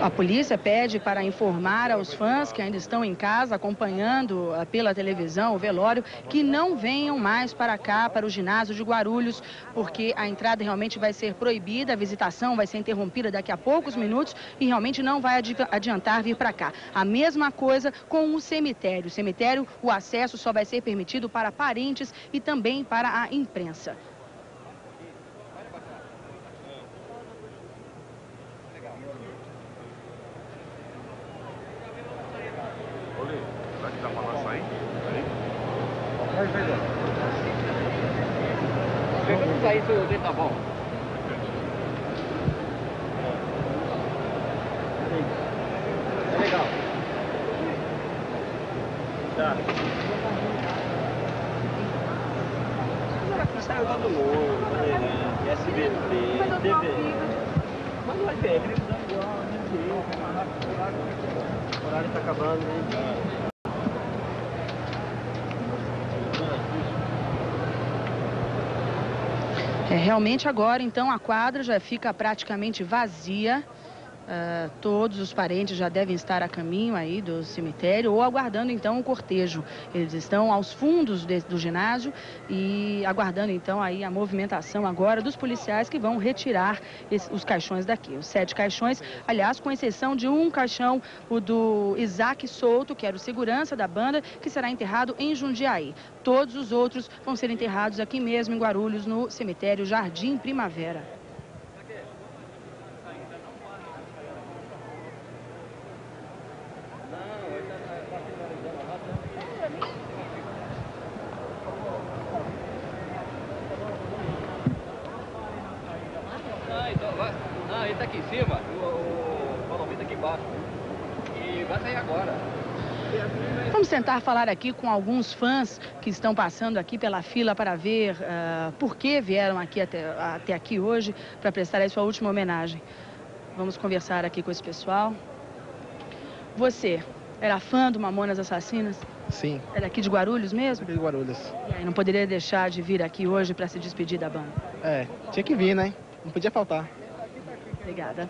A polícia pede para informar aos fãs que ainda estão em casa acompanhando ah, pela televisão o velório que não venham mais para cá, para o ginásio de Guarulhos, porque a entrada realmente vai ser proibida, a visitação vai ser interrompida daqui a poucos minutos e realmente não vai adiantar vir para cá. A mesma coisa com o cemitério. O cemitério, o acesso só vai ser permitido para parentes e também para a imprensa. Isso tá bom. É legal. Tá. Saiu todo mundo, Bandeirante, SBT, TV. Mas não vai ter, né? Horário tá acabando, né? Realmente agora, então, a quadra já fica praticamente vazia. Uh, todos os parentes já devem estar a caminho aí do cemitério ou aguardando então o cortejo. Eles estão aos fundos de, do ginásio e aguardando então aí a movimentação agora dos policiais que vão retirar os caixões daqui. Os sete caixões, aliás, com exceção de um caixão, o do Isaac Souto, que era o segurança da banda, que será enterrado em Jundiaí. Todos os outros vão ser enterrados aqui mesmo em Guarulhos, no cemitério Jardim Primavera. Tentar falar aqui com alguns fãs que estão passando aqui pela fila para ver uh, por que vieram aqui até, até aqui hoje para prestar a sua última homenagem. Vamos conversar aqui com esse pessoal. Você era fã do Mamonas Assassinas? Sim. É daqui de Guarulhos mesmo? Daqui de Guarulhos. E aí, não poderia deixar de vir aqui hoje para se despedir da banda? É, tinha que vir, né? Não podia faltar. Obrigada.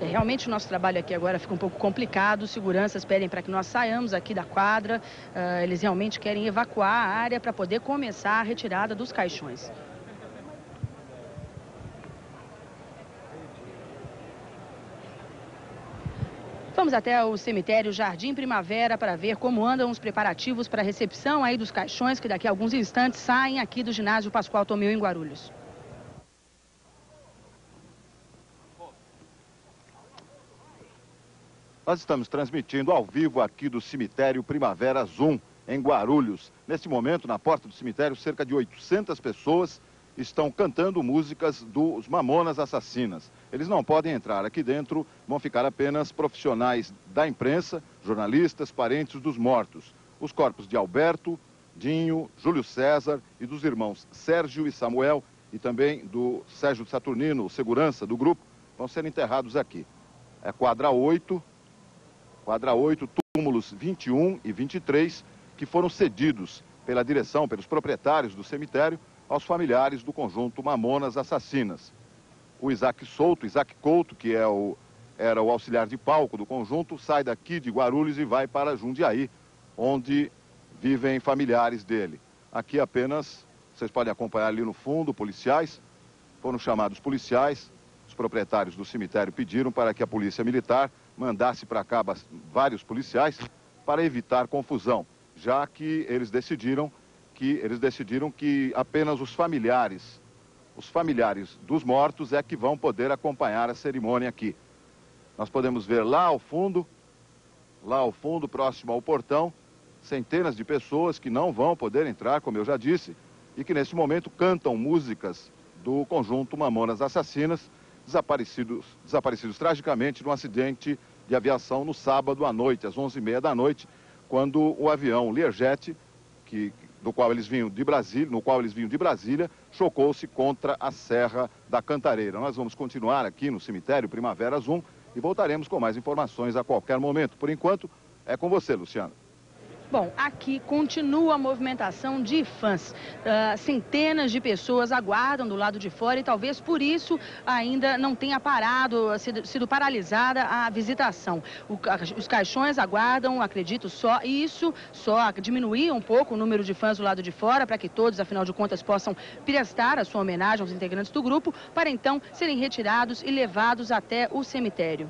É, realmente o nosso trabalho aqui agora fica um pouco complicado. Seguranças pedem para que nós saiamos aqui da quadra. Uh, eles realmente querem evacuar a área para poder começar a retirada dos caixões. Vamos até o cemitério Jardim Primavera para ver como andam os preparativos para a recepção aí dos caixões que daqui a alguns instantes saem aqui do ginásio Pascoal Tomeu em Guarulhos. Nós estamos transmitindo ao vivo aqui do cemitério Primavera Zoom, em Guarulhos. Neste momento, na porta do cemitério, cerca de 800 pessoas estão cantando músicas dos Mamonas Assassinas. Eles não podem entrar aqui dentro, vão ficar apenas profissionais da imprensa, jornalistas, parentes dos mortos. Os corpos de Alberto, Dinho, Júlio César e dos irmãos Sérgio e Samuel e também do Sérgio Saturnino, segurança do grupo, vão ser enterrados aqui. É quadra 8, quadra 8, túmulos 21 e 23, que foram cedidos pela direção, pelos proprietários do cemitério, aos familiares do conjunto Mamonas Assassinas. O Isaac Souto, Isaac Couto, que é o, era o auxiliar de palco do conjunto, sai daqui de Guarulhos e vai para Jundiaí, onde vivem familiares dele. Aqui apenas, vocês podem acompanhar ali no fundo, policiais, foram chamados policiais, os proprietários do cemitério pediram para que a polícia militar mandasse para cá vários policiais para evitar confusão, já que eles decidiram que eles decidiram que apenas os familiares, os familiares dos mortos é que vão poder acompanhar a cerimônia aqui. Nós podemos ver lá ao fundo, lá ao fundo, próximo ao portão, centenas de pessoas que não vão poder entrar, como eu já disse, e que nesse momento cantam músicas do conjunto Mamonas Assassinas, desaparecidos, desaparecidos tragicamente num acidente de aviação no sábado à noite, às 11h30 da noite, quando o avião Learjet, que, do qual eles vinham de Brasília, no qual eles vinham de Brasília, chocou-se contra a Serra da Cantareira. Nós vamos continuar aqui no cemitério Primavera Zoom e voltaremos com mais informações a qualquer momento. Por enquanto, é com você, Luciano. Bom, aqui continua a movimentação de fãs. Uh, centenas de pessoas aguardam do lado de fora e talvez por isso ainda não tenha parado, sido, sido paralisada a visitação. O, os caixões aguardam, acredito, só isso, só diminuir um pouco o número de fãs do lado de fora para que todos, afinal de contas, possam prestar a sua homenagem aos integrantes do grupo, para então serem retirados e levados até o cemitério.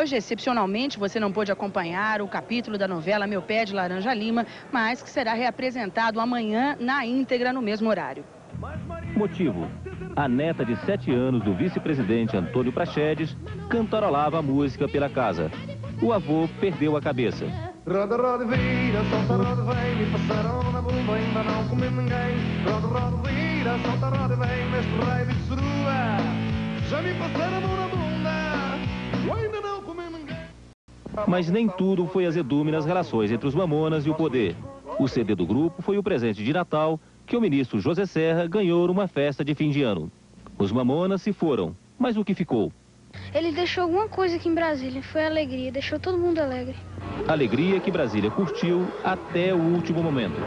Hoje, excepcionalmente, você não pôde acompanhar o capítulo da novela Meu Pé de Laranja Lima, mas que será reapresentado amanhã na íntegra no mesmo horário. Motivo: a neta de sete anos do vice-presidente Antônio Prachedes cantarolava a música pela casa. O avô perdeu a cabeça. Roda, roda, vira, solta, roda, vem, me passaram na bomba, ainda não comi ninguém. Roda, roda, vira, solta, roda, vem, mestre rei de surua. Já me passaram a mão na bunda. Mas nem tudo foi azedume nas relações entre os mamonas e o poder. O CD do grupo foi o presente de Natal que o ministro José Serra ganhou numa festa de fim de ano. Os mamonas se foram, mas o que ficou? Ele deixou alguma coisa aqui em Brasília, foi alegria, deixou todo mundo alegre. Alegria que Brasília curtiu até o último momento.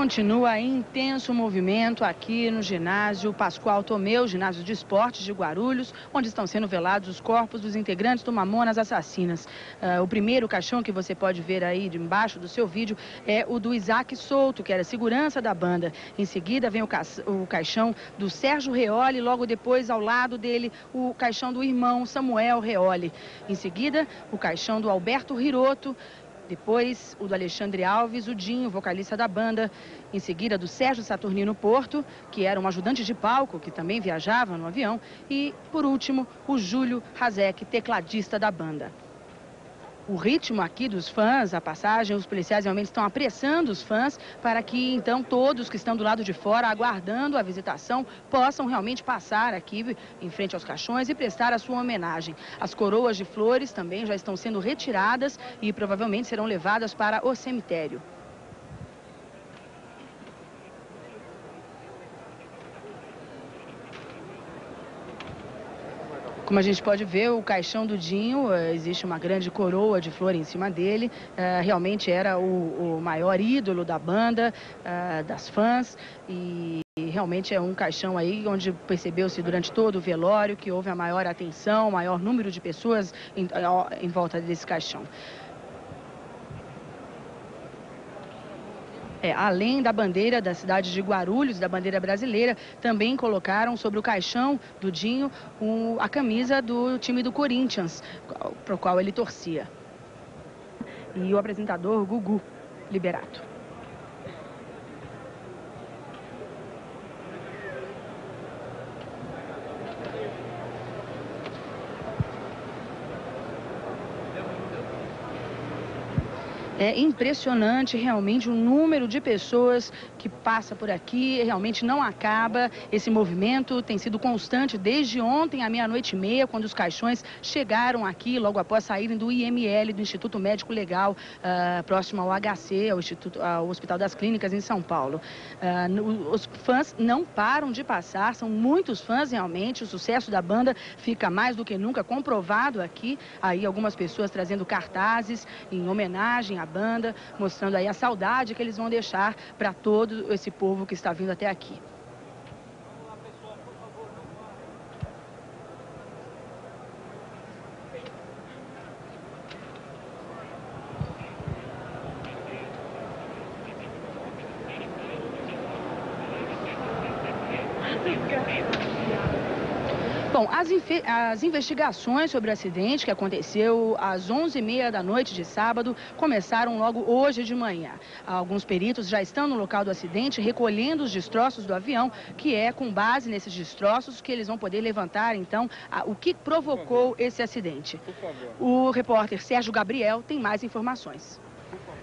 Continua intenso movimento aqui no ginásio Pascoal Tomeu, ginásio de esportes de Guarulhos, onde estão sendo velados os corpos dos integrantes do Mamonas Assassinas. Uh, o primeiro caixão que você pode ver aí de embaixo do seu vídeo é o do Isaac Souto, que era segurança da banda. Em seguida vem o, ca o caixão do Sérgio Reoli, logo depois ao lado dele o caixão do irmão Samuel Reoli. Em seguida, o caixão do Alberto Riroto, depois, o do Alexandre Alves, o Dinho, vocalista da banda. Em seguida, do Sérgio Saturnino Porto, que era um ajudante de palco, que também viajava no avião. E, por último, o Júlio Razek, tecladista da banda o ritmo aqui dos fãs, a passagem, os policiais realmente estão apressando os fãs para que então todos que estão do lado de fora aguardando a visitação possam realmente passar aqui em frente aos caixões e prestar a sua homenagem. As coroas de flores também já estão sendo retiradas e provavelmente serão levadas para o cemitério. Como a gente pode ver, o caixão do Dinho, eh, existe uma grande coroa de flor em cima dele. Uh, realmente era o, maior ídolo da banda, uh, das fãs. E realmente é um caixão aí onde percebeu-se durante todo o velório que houve a maior atenção, o maior número de pessoas em volta desse caixão. É, além da bandeira da cidade de Guarulhos, da bandeira brasileira, também colocaram sobre o caixão do Dinho um, a camisa do time do Corinthians, para o qual ele torcia. E o apresentador Gugu Liberato. É impressionante realmente o número de pessoas que passa por aqui, realmente não acaba. Esse movimento tem sido constante desde ontem à meia-noite e meia, quando os caixões chegaram aqui, logo após saírem do IML, do Instituto Médico Legal, uh, próximo ao HC, ao, Instituto, ao Hospital das Clínicas em São Paulo. Uh, os fãs não param de passar, são muitos fãs realmente. O sucesso da banda fica mais do que nunca comprovado aqui. Aí algumas pessoas trazendo cartazes em homenagem à banda, mostrando aí a saudade que eles vão deixar para todo esse povo que está vindo até aqui. Bom, as, as, investigações sobre o acidente que aconteceu às 11h30 da noite de sábado começaram logo hoje de manhã. Alguns peritos já estão no local do acidente recolhendo os destroços do avião, que é com base nesses destroços que eles vão poder levantar, então, a, o que provocou esse acidente. O repórter Sérgio Gabriel tem mais informações.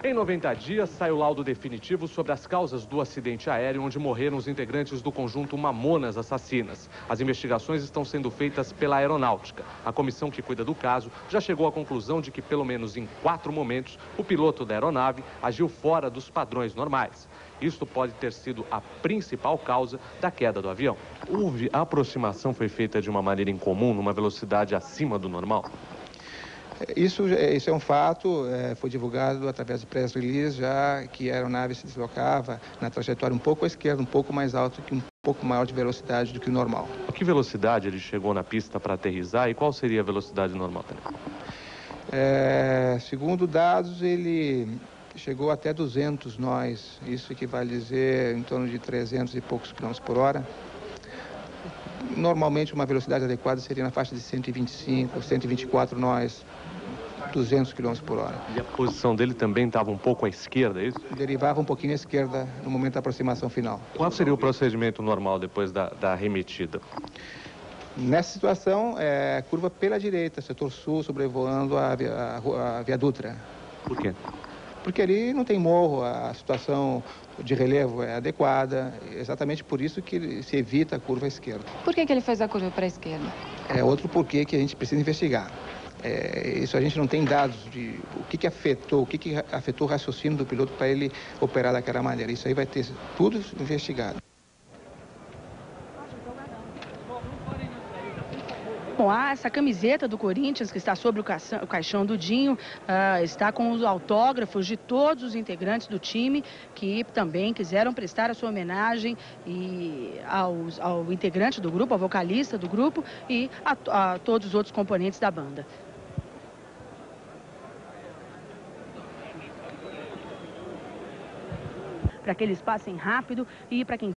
Em 90 dias, sai o laudo definitivo sobre as causas do acidente aéreo onde morreram os integrantes do conjunto Mamonas Assassinas. As investigações estão sendo feitas pela Aeronáutica. A comissão que cuida do caso já chegou à conclusão de que, pelo menos em quatro momentos, o piloto da aeronave agiu fora dos padrões normais. Isto pode ter sido a principal causa da queda do avião. Houve a aproximação foi feita de uma maneira incomum, numa velocidade acima do normal? Isso, isso é um fato, é, foi divulgado através de press release já que a aeronave se deslocava na trajetória um pouco à esquerda, um pouco mais alto, que um pouco maior de velocidade do que o normal. A que velocidade ele chegou na pista para aterrizar e qual seria a velocidade normal? É, segundo dados, ele chegou até 200 nós, isso equivale a dizer em torno de 300 e poucos quilômetros por hora. Normalmente uma velocidade adequada seria na faixa de 125, 124 nós, 200 km por hora. E a posição dele também estava um pouco à esquerda, é isso? Derivava um pouquinho à esquerda no momento da aproximação final. Qual seria o procedimento normal depois da, da remetida? Nessa situação, é curva pela direita, setor sul, sobrevoando a, a, a Via Dutra. Por quê? Porque ali não tem morro, a situação de relevo é adequada, exatamente por isso que se evita a curva à esquerda. Por que, que ele fez a curva para a esquerda? É outro porquê que a gente precisa investigar. É, isso a gente não tem dados de o que, que afetou, o que, que afetou o raciocínio do piloto para ele operar daquela maneira. Isso aí vai ter tudo investigado. Bom, ah, essa camiseta do Corinthians que está sobre o caixão, do Dinho uh, está com os autógrafos de todos os integrantes do time que também quiseram prestar a sua homenagem e aos, ao integrante do grupo, ao vocalista do grupo e a, a todos os outros componentes da banda. Para que eles passem rápido e para quem